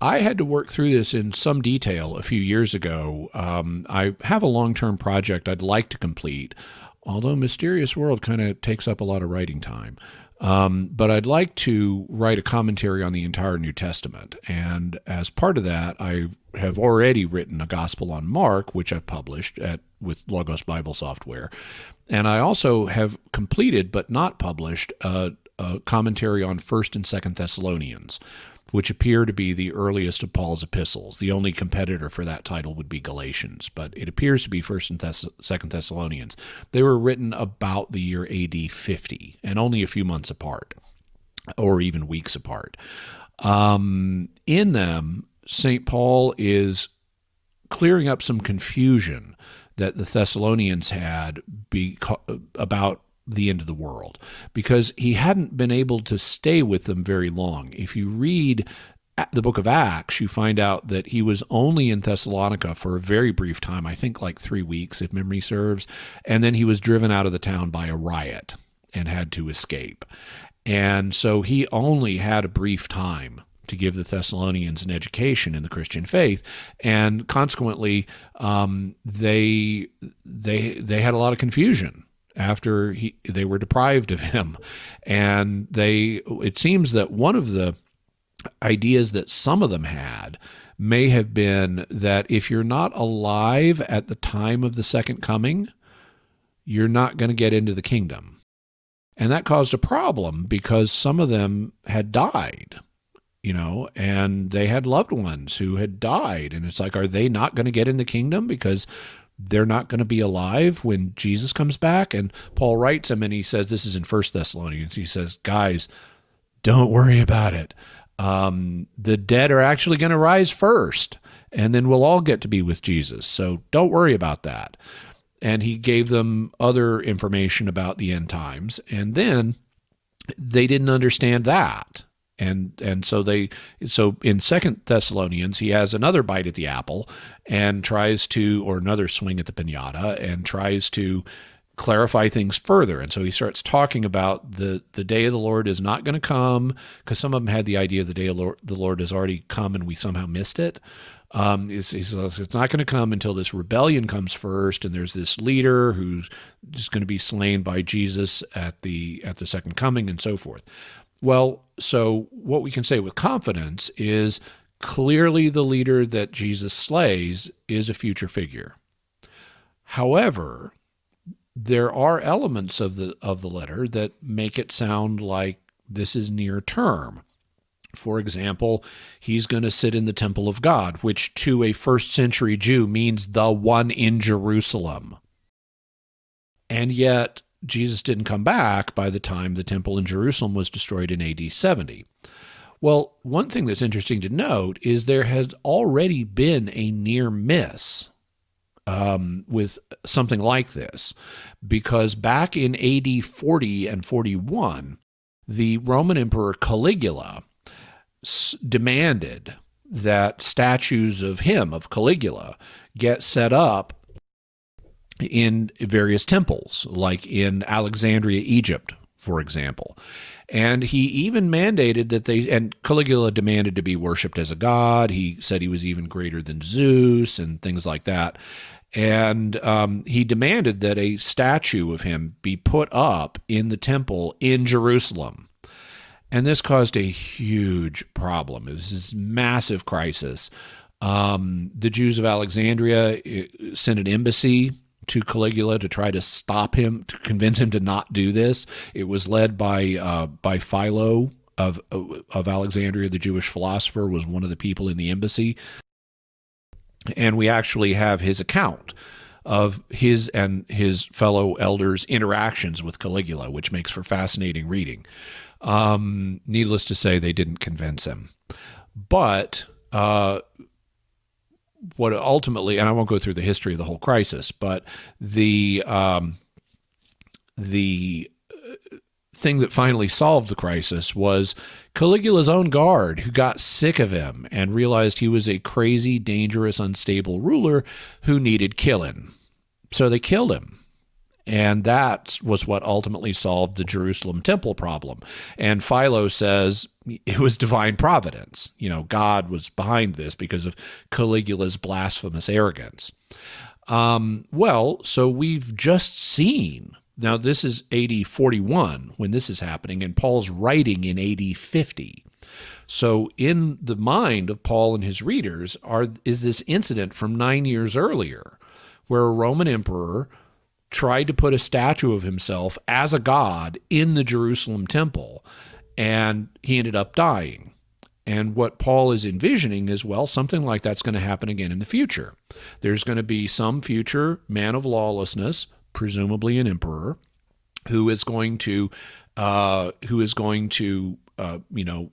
I had to work through this in some detail a few years ago. Um, I have a long term project I'd like to complete, although Mysterious World kind of takes up a lot of writing time. Um, but I'd like to write a commentary on the entire New Testament. And as part of that, I have already written a Gospel on Mark, which I've published at, with Logos Bible Software. And I also have completed but not published a, a commentary on First and Second Thessalonians, which appear to be the earliest of Paul's epistles. The only competitor for that title would be Galatians, but it appears to be First and Thess- Second Thessalonians. They were written about the year AD 50 and only a few months apart, or even weeks apart. Um, in them, St. Paul is clearing up some confusion that the Thessalonians had beca- about the end of the world because he hadn't been able to stay with them very long. If you read the book of Acts, you find out that he was only in Thessalonica for a very brief time, I think like three weeks, if memory serves. And then he was driven out of the town by a riot and had to escape. And so he only had a brief time to give the Thessalonians an education in the Christian faith, and consequently, um, they they they had a lot of confusion after he they were deprived of him, and they it seems that one of the ideas that some of them had may have been that if you're not alive at the time of the second coming, you're not going to get into the kingdom. And that caused a problem because some of them had died, you know, and they had loved ones who had died. And it's like, are they not going to get in the kingdom because they're not going to be alive when Jesus comes back? And Paul writes him and he says, this is in First Thessalonians. He says, guys, don't worry about it um, the dead are actually going to rise first, and then we'll all get to be with Jesus. So don't worry about that. And he gave them other information about the end times, and then they didn't understand that. And and so they so in Second Thessalonians he has another bite at the apple and tries to or another swing at the pinata and tries to clarify things further. And so he starts talking about the the day of the Lord is not going to come because some of them had the idea the day of Lord, the Lord has already come and we somehow missed it. Um, he says it's not going to come until this rebellion comes first, and there's this leader who's just going to be slain by Jesus at the at the second coming, and so forth. Well, so what we can say with confidence is clearly the leader that Jesus slays is a future figure. However, there are elements of the of the letter that make it sound like this is near term. For example, he's going to sit in the temple of God, which to a first century Jew means the one in Jerusalem. And yet, Jesus didn't come back by the time the temple in Jerusalem was destroyed in AD 70. Well, one thing that's interesting to note is there has already been a near miss um, with something like this, because back in AD 40 and 41, the Roman Emperor Caligula demanded that statues of him, of Caligula, get set up in various temples, like in Alexandria, Egypt, for example. And he even mandated that they, and Caligula demanded to be worshiped as a god. He said he was even greater than Zeus and things like that and um, he demanded that a statue of him be put up in the temple in Jerusalem. And this caused a huge problem. It was this massive crisis. Um, the Jews of Alexandria uh, sent an embassy to Caligula to try to stop him, to convince him to not do this. It was led by uh, by Philo of of Alexandria, the Jewish philosopher, was one of the people in the embassy and we actually have his account of his and his fellow elders' interactions with Caligula, which makes for fascinating reading. Um, needless to say, they didn't convince him. But uh, what ultimately, and I won't go through the history of the whole crisis, but the um, the thing that finally solved the crisis was Caligula's own guard, who got sick of him and realized he was a crazy, dangerous, unstable ruler who needed killing. So they killed him. And that was what ultimately solved the Jerusalem temple problem. And Philo says it was divine providence. You know, God was behind this because of Caligula's blasphemous arrogance. Um, well, so we've just seen now, this is AD 41 when this is happening, and Paul's writing in AD 50. So, in the mind of Paul and his readers, are is this incident from nine years earlier, where a Roman emperor tried to put a statue of himself as a god in the Jerusalem temple, and he ended up dying. And what Paul is envisioning is well, something like that's going to happen again in the future. There's going to be some future man of lawlessness presumably an emperor, who is going to uh, who is going to uh, you know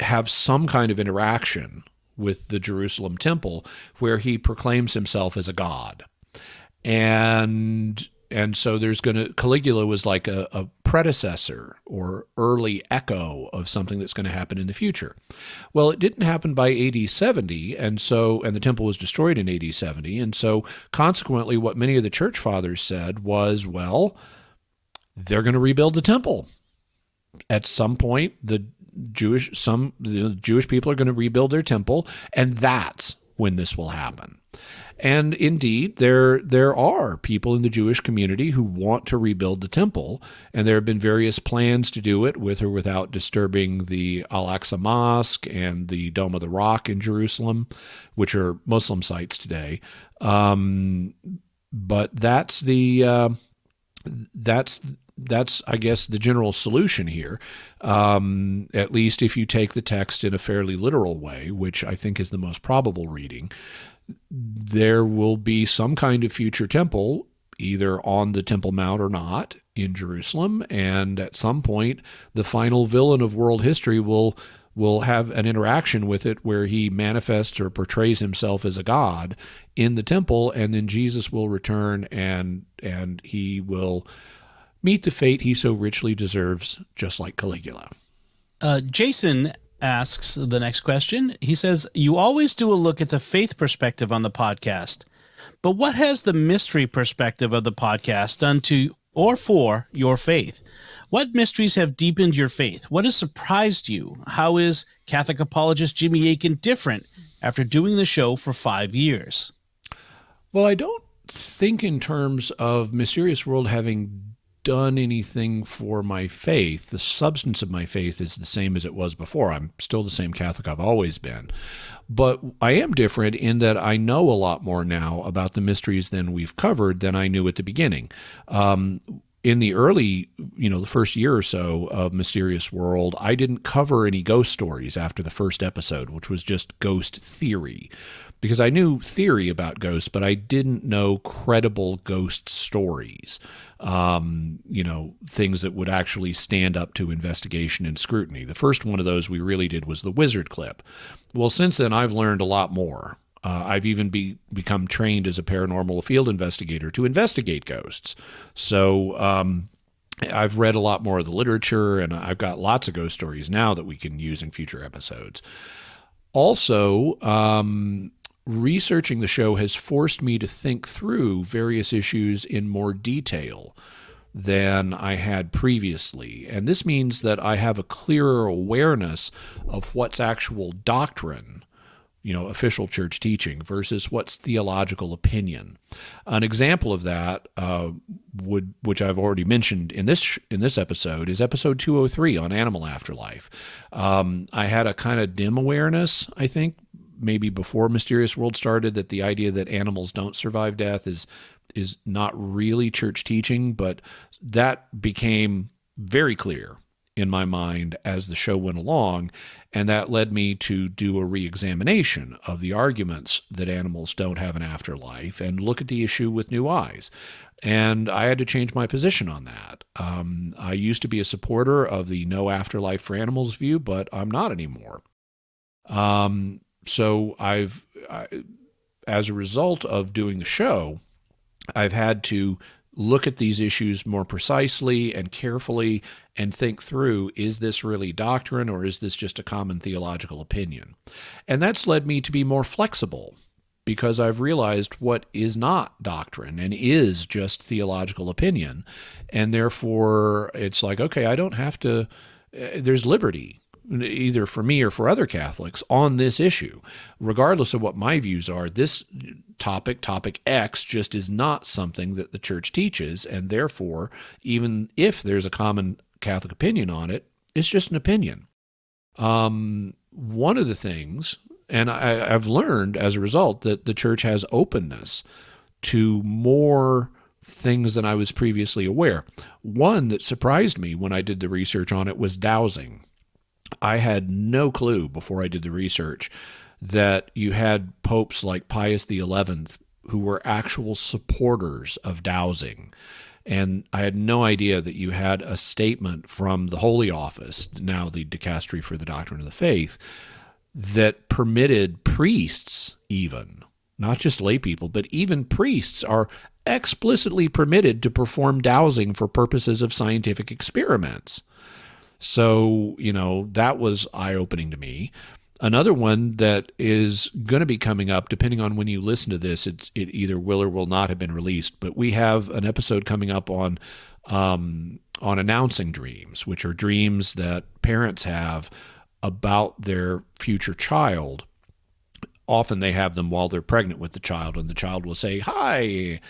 have some kind of interaction with the Jerusalem temple where he proclaims himself as a god. And and so there's going to Caligula was like a, a predecessor or early echo of something that's going to happen in the future. Well, it didn't happen by AD 70, and so and the temple was destroyed in AD 70, and so consequently what many of the church fathers said was, well, they're going to rebuild the temple. At some point, the Jewish some the Jewish people are going to rebuild their temple, and that's when this will happen. And indeed, there there are people in the Jewish community who want to rebuild the temple, and there have been various plans to do it with or without disturbing the Al-Aqsa Mosque and the Dome of the Rock in Jerusalem, which are Muslim sites today. Um, but that's the uh, that's that's I guess the general solution here. Um, at least if you take the text in a fairly literal way, which I think is the most probable reading there will be some kind of future temple, either on the Temple Mount or not, in Jerusalem. And at some point, the final villain of world history will will have an interaction with it where he manifests or portrays himself as a god in the temple and then Jesus will return and and he will meet the fate he so richly deserves just like Caligula. Uh, Jason asks the next question. He says, You always do a look at the faith perspective on the podcast, but what has the mystery perspective of the podcast done to or for your faith? What mysteries have deepened your faith? What has surprised you? How is Catholic apologist Jimmy Akin different after doing the show for five years? Well, I don't think in terms of Mysterious World having done anything for my faith. The substance of my faith is the same as it was before. I'm still the same Catholic I've always been. But I am different in that I know a lot more now about the mysteries than we've covered than I knew at the beginning. Um, in the early, you know, the first year or so of Mysterious World, I didn't cover any ghost stories after the first episode, which was just ghost theory because I knew theory about ghosts, but I didn't know credible ghost stories. Um, you know, things that would actually stand up to investigation and scrutiny. The first one of those we really did was the wizard clip. Well, since then, I've learned a lot more. Uh, I've even be, become trained as a paranormal field investigator to investigate ghosts. So, um, I've read a lot more of the literature, and I've got lots of ghost stories now that we can use in future episodes. Also, um, researching the show has forced me to think through various issues in more detail than I had previously. And this means that I have a clearer awareness of what's actual doctrine, you know, official church teaching versus what's theological opinion. An example of that uh, would, which I've already mentioned in this in this episode, is episode 203 on animal afterlife. Um, I had a kind of dim awareness, I think, maybe before Mysterious World started that the idea that animals don't survive death is is not really church teaching, but that became very clear in my mind as the show went along, and that led me to do a re-examination of the arguments that animals don't have an afterlife and look at the issue with new eyes. And I had to change my position on that. Um, I used to be a supporter of the no afterlife for animals view, but I'm not anymore. Um, so I've, I, as a result of doing the show, I've had to look at these issues more precisely and carefully and think through is this really doctrine or is this just a common theological opinion? And that's led me to be more flexible because I've realized what is not doctrine and is just theological opinion. And therefore, it's like, okay, I don't have to, uh, there's liberty either for me or for other Catholics on this issue. Regardless of what my views are, this topic, topic X, just is not something that the church teaches. And therefore, even if there's a common Catholic opinion on it, it's just an opinion. Um, one of the things, and I, I've learned as a result, that the church has openness to more things than I was previously aware. One that surprised me when I did the research on it was dowsing. I had no clue before I did the research that you had popes like Pius XI who were actual supporters of dowsing. And I had no idea that you had a statement from the Holy Office, now the Dicastery for the Doctrine of the Faith, that permitted priests, even, not just lay people, but even priests are explicitly permitted to perform dowsing for purposes of scientific experiments. So, you know, that was eye opening to me. Another one that is going to be coming up, depending on when you listen to this, it either will or will not have been released. But we have an episode coming up on um, on announcing dreams, which are dreams that parents have about their future child. Often they have them while they're pregnant with the child, and the child will say, Hi,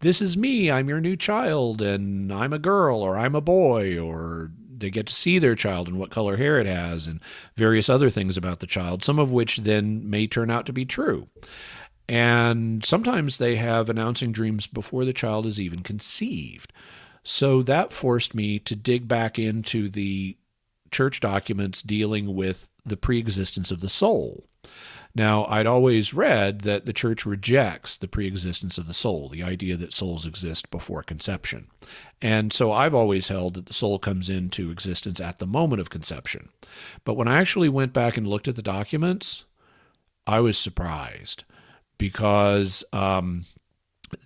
this is me. I'm your new child, and I'm a girl, or I'm a boy, or they get to see their child and what color hair it has, and various other things about the child, some of which then may turn out to be true. And sometimes they have announcing dreams before the child is even conceived. So that forced me to dig back into the church documents dealing with the preexistence of the soul. Now, I'd always read that the church rejects the preexistence of the soul, the idea that souls exist before conception. And so I've always held that the soul comes into existence at the moment of conception. But when I actually went back and looked at the documents, I was surprised because um,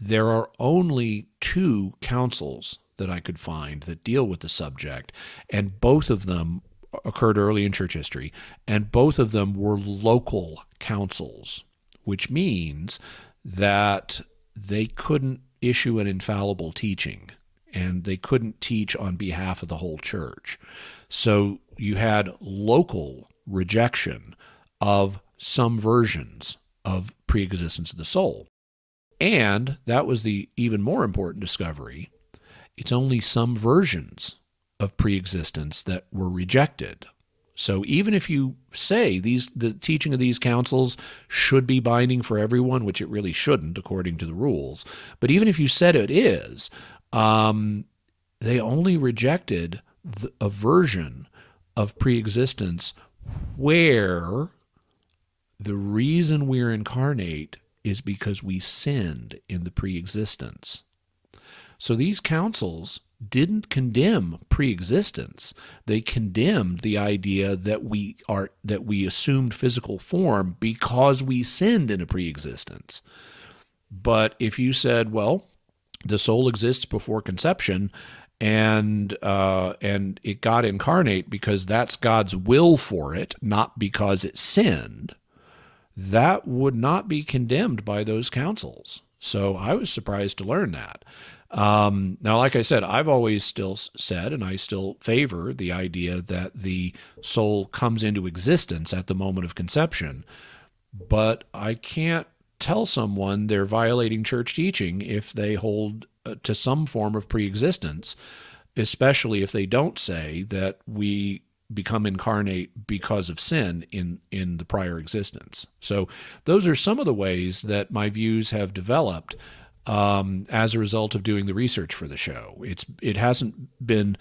there are only two councils that I could find that deal with the subject, and both of them occurred early in church history, and both of them were local councils, which means that they couldn't issue an infallible teaching and they couldn't teach on behalf of the whole church. So you had local rejection of some versions of preexistence of the soul. And that was the even more important discovery. It's only some versions of preexistence that were rejected. So even if you say these the teaching of these councils should be binding for everyone, which it really shouldn't according to the rules, but even if you said it is, um, they only rejected the, a version of preexistence where the reason we're incarnate is because we sinned in the preexistence. So these councils didn't condemn preexistence. They condemned the idea that we are that we assumed physical form because we sinned in a preexistence. But if you said, well, the soul exists before conception, and uh, and it got incarnate because that's God's will for it, not because it sinned, that would not be condemned by those councils. So I was surprised to learn that. Um, now, like I said, I've always still said, and I still favor the idea that the soul comes into existence at the moment of conception. But I can't tell someone they're violating church teaching if they hold uh, to some form of preexistence, especially if they don't say that we become incarnate because of sin in in the prior existence. So those are some of the ways that my views have developed um, as a result of doing the research for the show. It's it hasn't been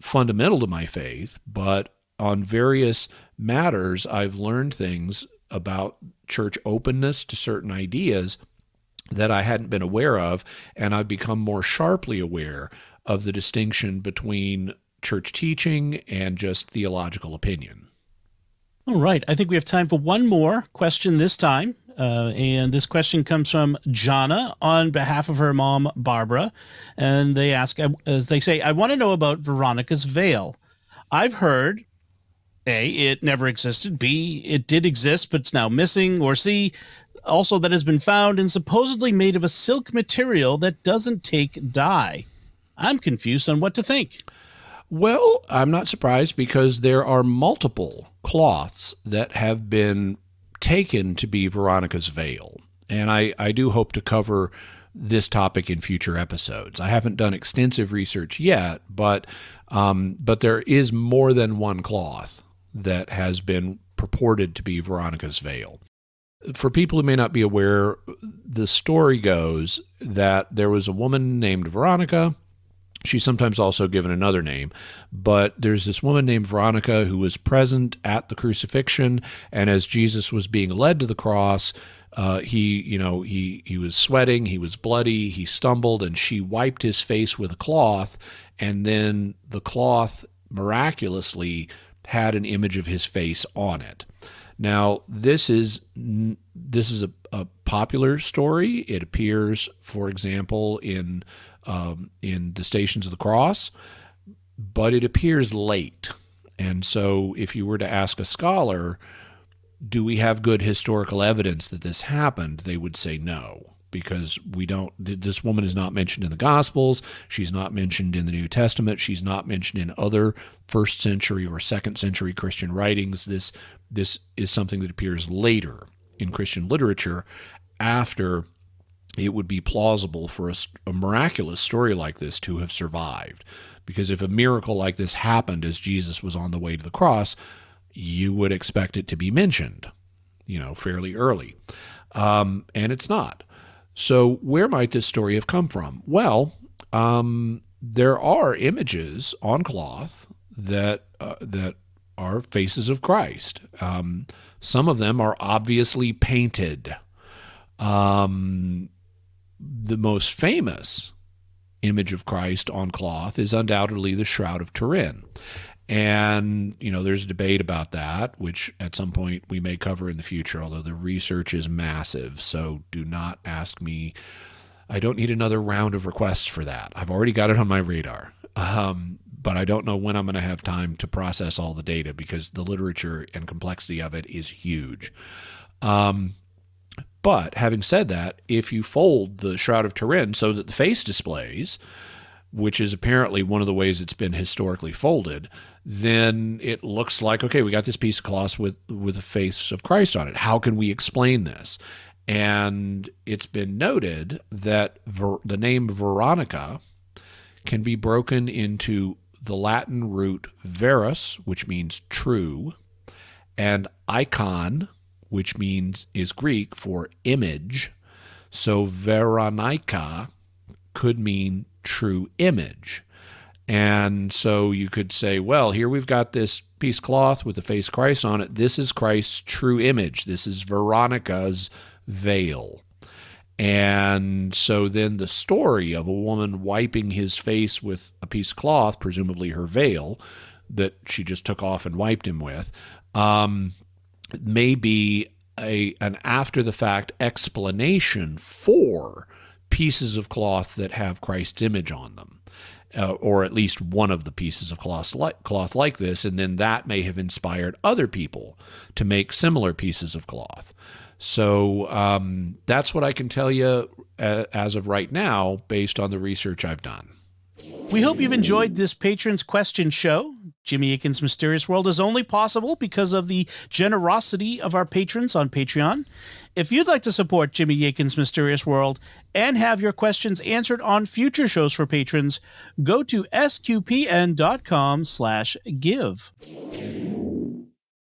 fundamental to my faith, but on various matters, I've learned things about church openness to certain ideas that I hadn't been aware of, and I've become more sharply aware of the distinction between church teaching and just theological opinion. All right. I think we have time for one more question this time. Uh, and this question comes from Jana on behalf of her mom, Barbara. And they ask, uh, as they say, I want to know about Veronica's veil. I've heard A, it never existed. B, it did exist, but it's now missing. Or C, also that has been found and supposedly made of a silk material that doesn't take dye. I'm confused on what to think. Well, I'm not surprised because there are multiple cloths that have been taken to be Veronica's veil. And I, I do hope to cover this topic in future episodes. I haven't done extensive research yet, but um, but there is more than one cloth that has been purported to be Veronica's veil. For people who may not be aware, the story goes that there was a woman named Veronica She's sometimes also given another name, but there's this woman named Veronica who was present at the crucifixion, and as Jesus was being led to the cross, uh, he, you know, he he was sweating, he was bloody, he stumbled, and she wiped his face with a cloth, and then the cloth miraculously had an image of his face on it. Now, this is this is a, a popular story. It appears, for example, in um, in the Stations of the Cross, but it appears late. And so, if you were to ask a scholar, do we have good historical evidence that this happened? They would say no because we don't this woman is not mentioned in the gospels she's not mentioned in the new testament she's not mentioned in other first century or second century christian writings this this is something that appears later in christian literature after it would be plausible for a, a miraculous story like this to have survived because if a miracle like this happened as jesus was on the way to the cross you would expect it to be mentioned you know fairly early um, and it's not so, where might this story have come from? Well, um, there are images on cloth that uh, that are faces of Christ. Um, some of them are obviously painted. Um, the most famous image of Christ on cloth is undoubtedly the Shroud of Turin. And, you know, there's a debate about that, which at some point we may cover in the future, although the research is massive. So do not ask me. I don't need another round of requests for that. I've already got it on my radar. Um, but I don't know when I'm going to have time to process all the data because the literature and complexity of it is huge. Um, but having said that, if you fold the Shroud of Turin so that the face displays, which is apparently one of the ways it's been historically folded, then it looks like okay, we got this piece of cloth with with the face of Christ on it. How can we explain this? And it's been noted that ver, the name Veronica can be broken into the Latin root verus, which means true, and icon, which means is Greek for image. So Veronica could mean true image. And so you could say, well, here we've got this piece cloth with the face Christ on it. This is Christ's true image. This is Veronica's veil. And so then the story of a woman wiping his face with a piece of cloth, presumably her veil, that she just took off and wiped him with, um, may be a an after the fact explanation for pieces of cloth that have Christ's image on them. Uh, or at least one of the pieces of cloth like, cloth like this, and then that may have inspired other people to make similar pieces of cloth. So um, that's what I can tell you uh, as of right now, based on the research I've done. We hope you've enjoyed this Patrons Question Show. Jimmy Akin's Mysterious World is only possible because of the generosity of our patrons on Patreon. If you'd like to support Jimmy Akin's Mysterious World and have your questions answered on future shows for patrons, go to sqpn.com slash give.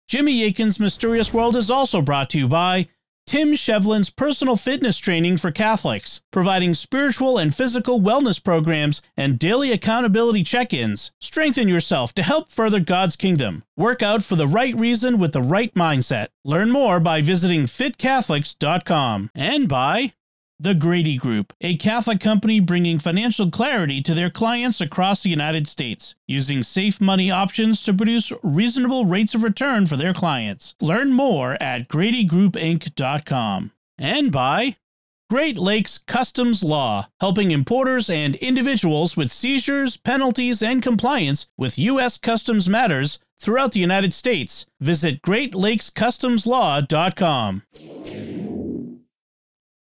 Jimmy Akin's Mysterious World is also brought to you by Tim Shevlin's personal fitness training for Catholics, providing spiritual and physical wellness programs and daily accountability check ins. Strengthen yourself to help further God's kingdom. Work out for the right reason with the right mindset. Learn more by visiting fitcatholics.com and by the Grady Group, a Catholic company bringing financial clarity to their clients across the United States, using safe money options to produce reasonable rates of return for their clients. Learn more at GradyGroupInc.com. And by Great Lakes Customs Law, helping importers and individuals with seizures, penalties, and compliance with U.S. customs matters throughout the United States. Visit GreatLakesCustomsLaw.com.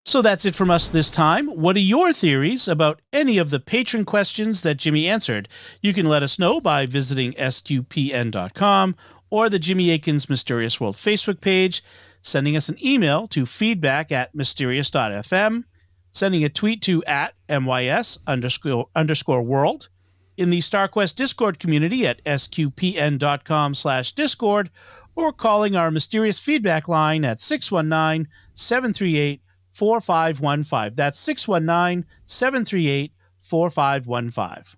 So that's it from us this time. What are your theories about any of the patron questions that Jimmy answered? You can let us know by visiting sqpn.com or the Jimmy Akin's Mysterious World Facebook page, sending us an email to feedback at mysterious.fm, sending a tweet to at mys underscore, underscore world, in the StarQuest Discord community at sqpn.com slash discord, or calling our mysterious feedback line at 619 738 4515. That's 619 738 4515.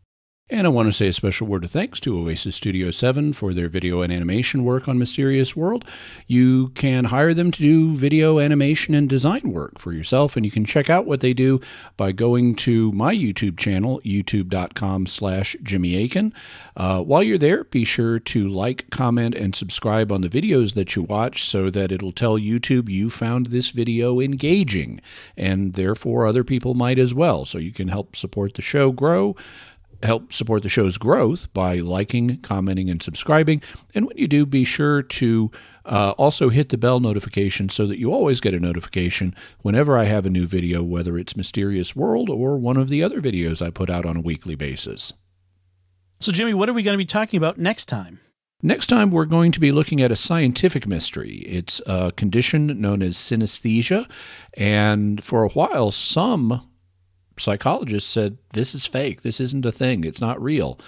And I want to say a special word of thanks to Oasis Studio 7 for their video and animation work on Mysterious World. You can hire them to do video animation and design work for yourself, and you can check out what they do by going to my YouTube channel, youtube.com slash Jimmy Akin. Uh, while you're there, be sure to like, comment, and subscribe on the videos that you watch so that it'll tell YouTube you found this video engaging, and therefore other people might as well. So you can help support the show grow help support the show's growth by liking, commenting, and subscribing. And when you do, be sure to uh, also hit the bell notification so that you always get a notification whenever I have a new video, whether it's Mysterious World or one of the other videos I put out on a weekly basis. So, Jimmy, what are we going to be talking about next time? Next time, we're going to be looking at a scientific mystery. It's a condition known as synesthesia. And for a while, some psychologists said this is fake, this isn't a thing, it's not real.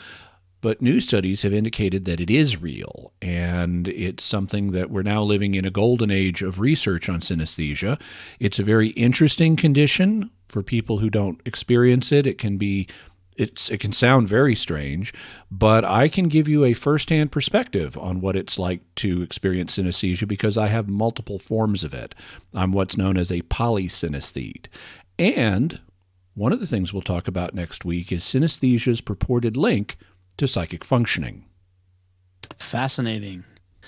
But new studies have indicated that it is real, and it's something that we're now living in a golden age of research on synesthesia. It's a very interesting condition for people who don't experience it. It can be it's it can sound very strange, but I can give you a firsthand perspective on what it's like to experience synesthesia because I have multiple forms of it. I'm what's known as a polysynesthete. And one of the things we'll talk about next week is synesthesia's purported link to psychic functioning. Fascinating.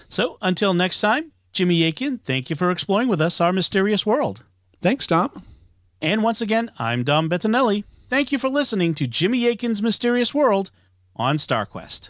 So until next time, Jimmy Akin, thank you for exploring with us our mysterious world. Thanks, Dom. And once again, I'm Dom Bettinelli. Thank you for listening to Jimmy Akin's Mysterious World on StarQuest.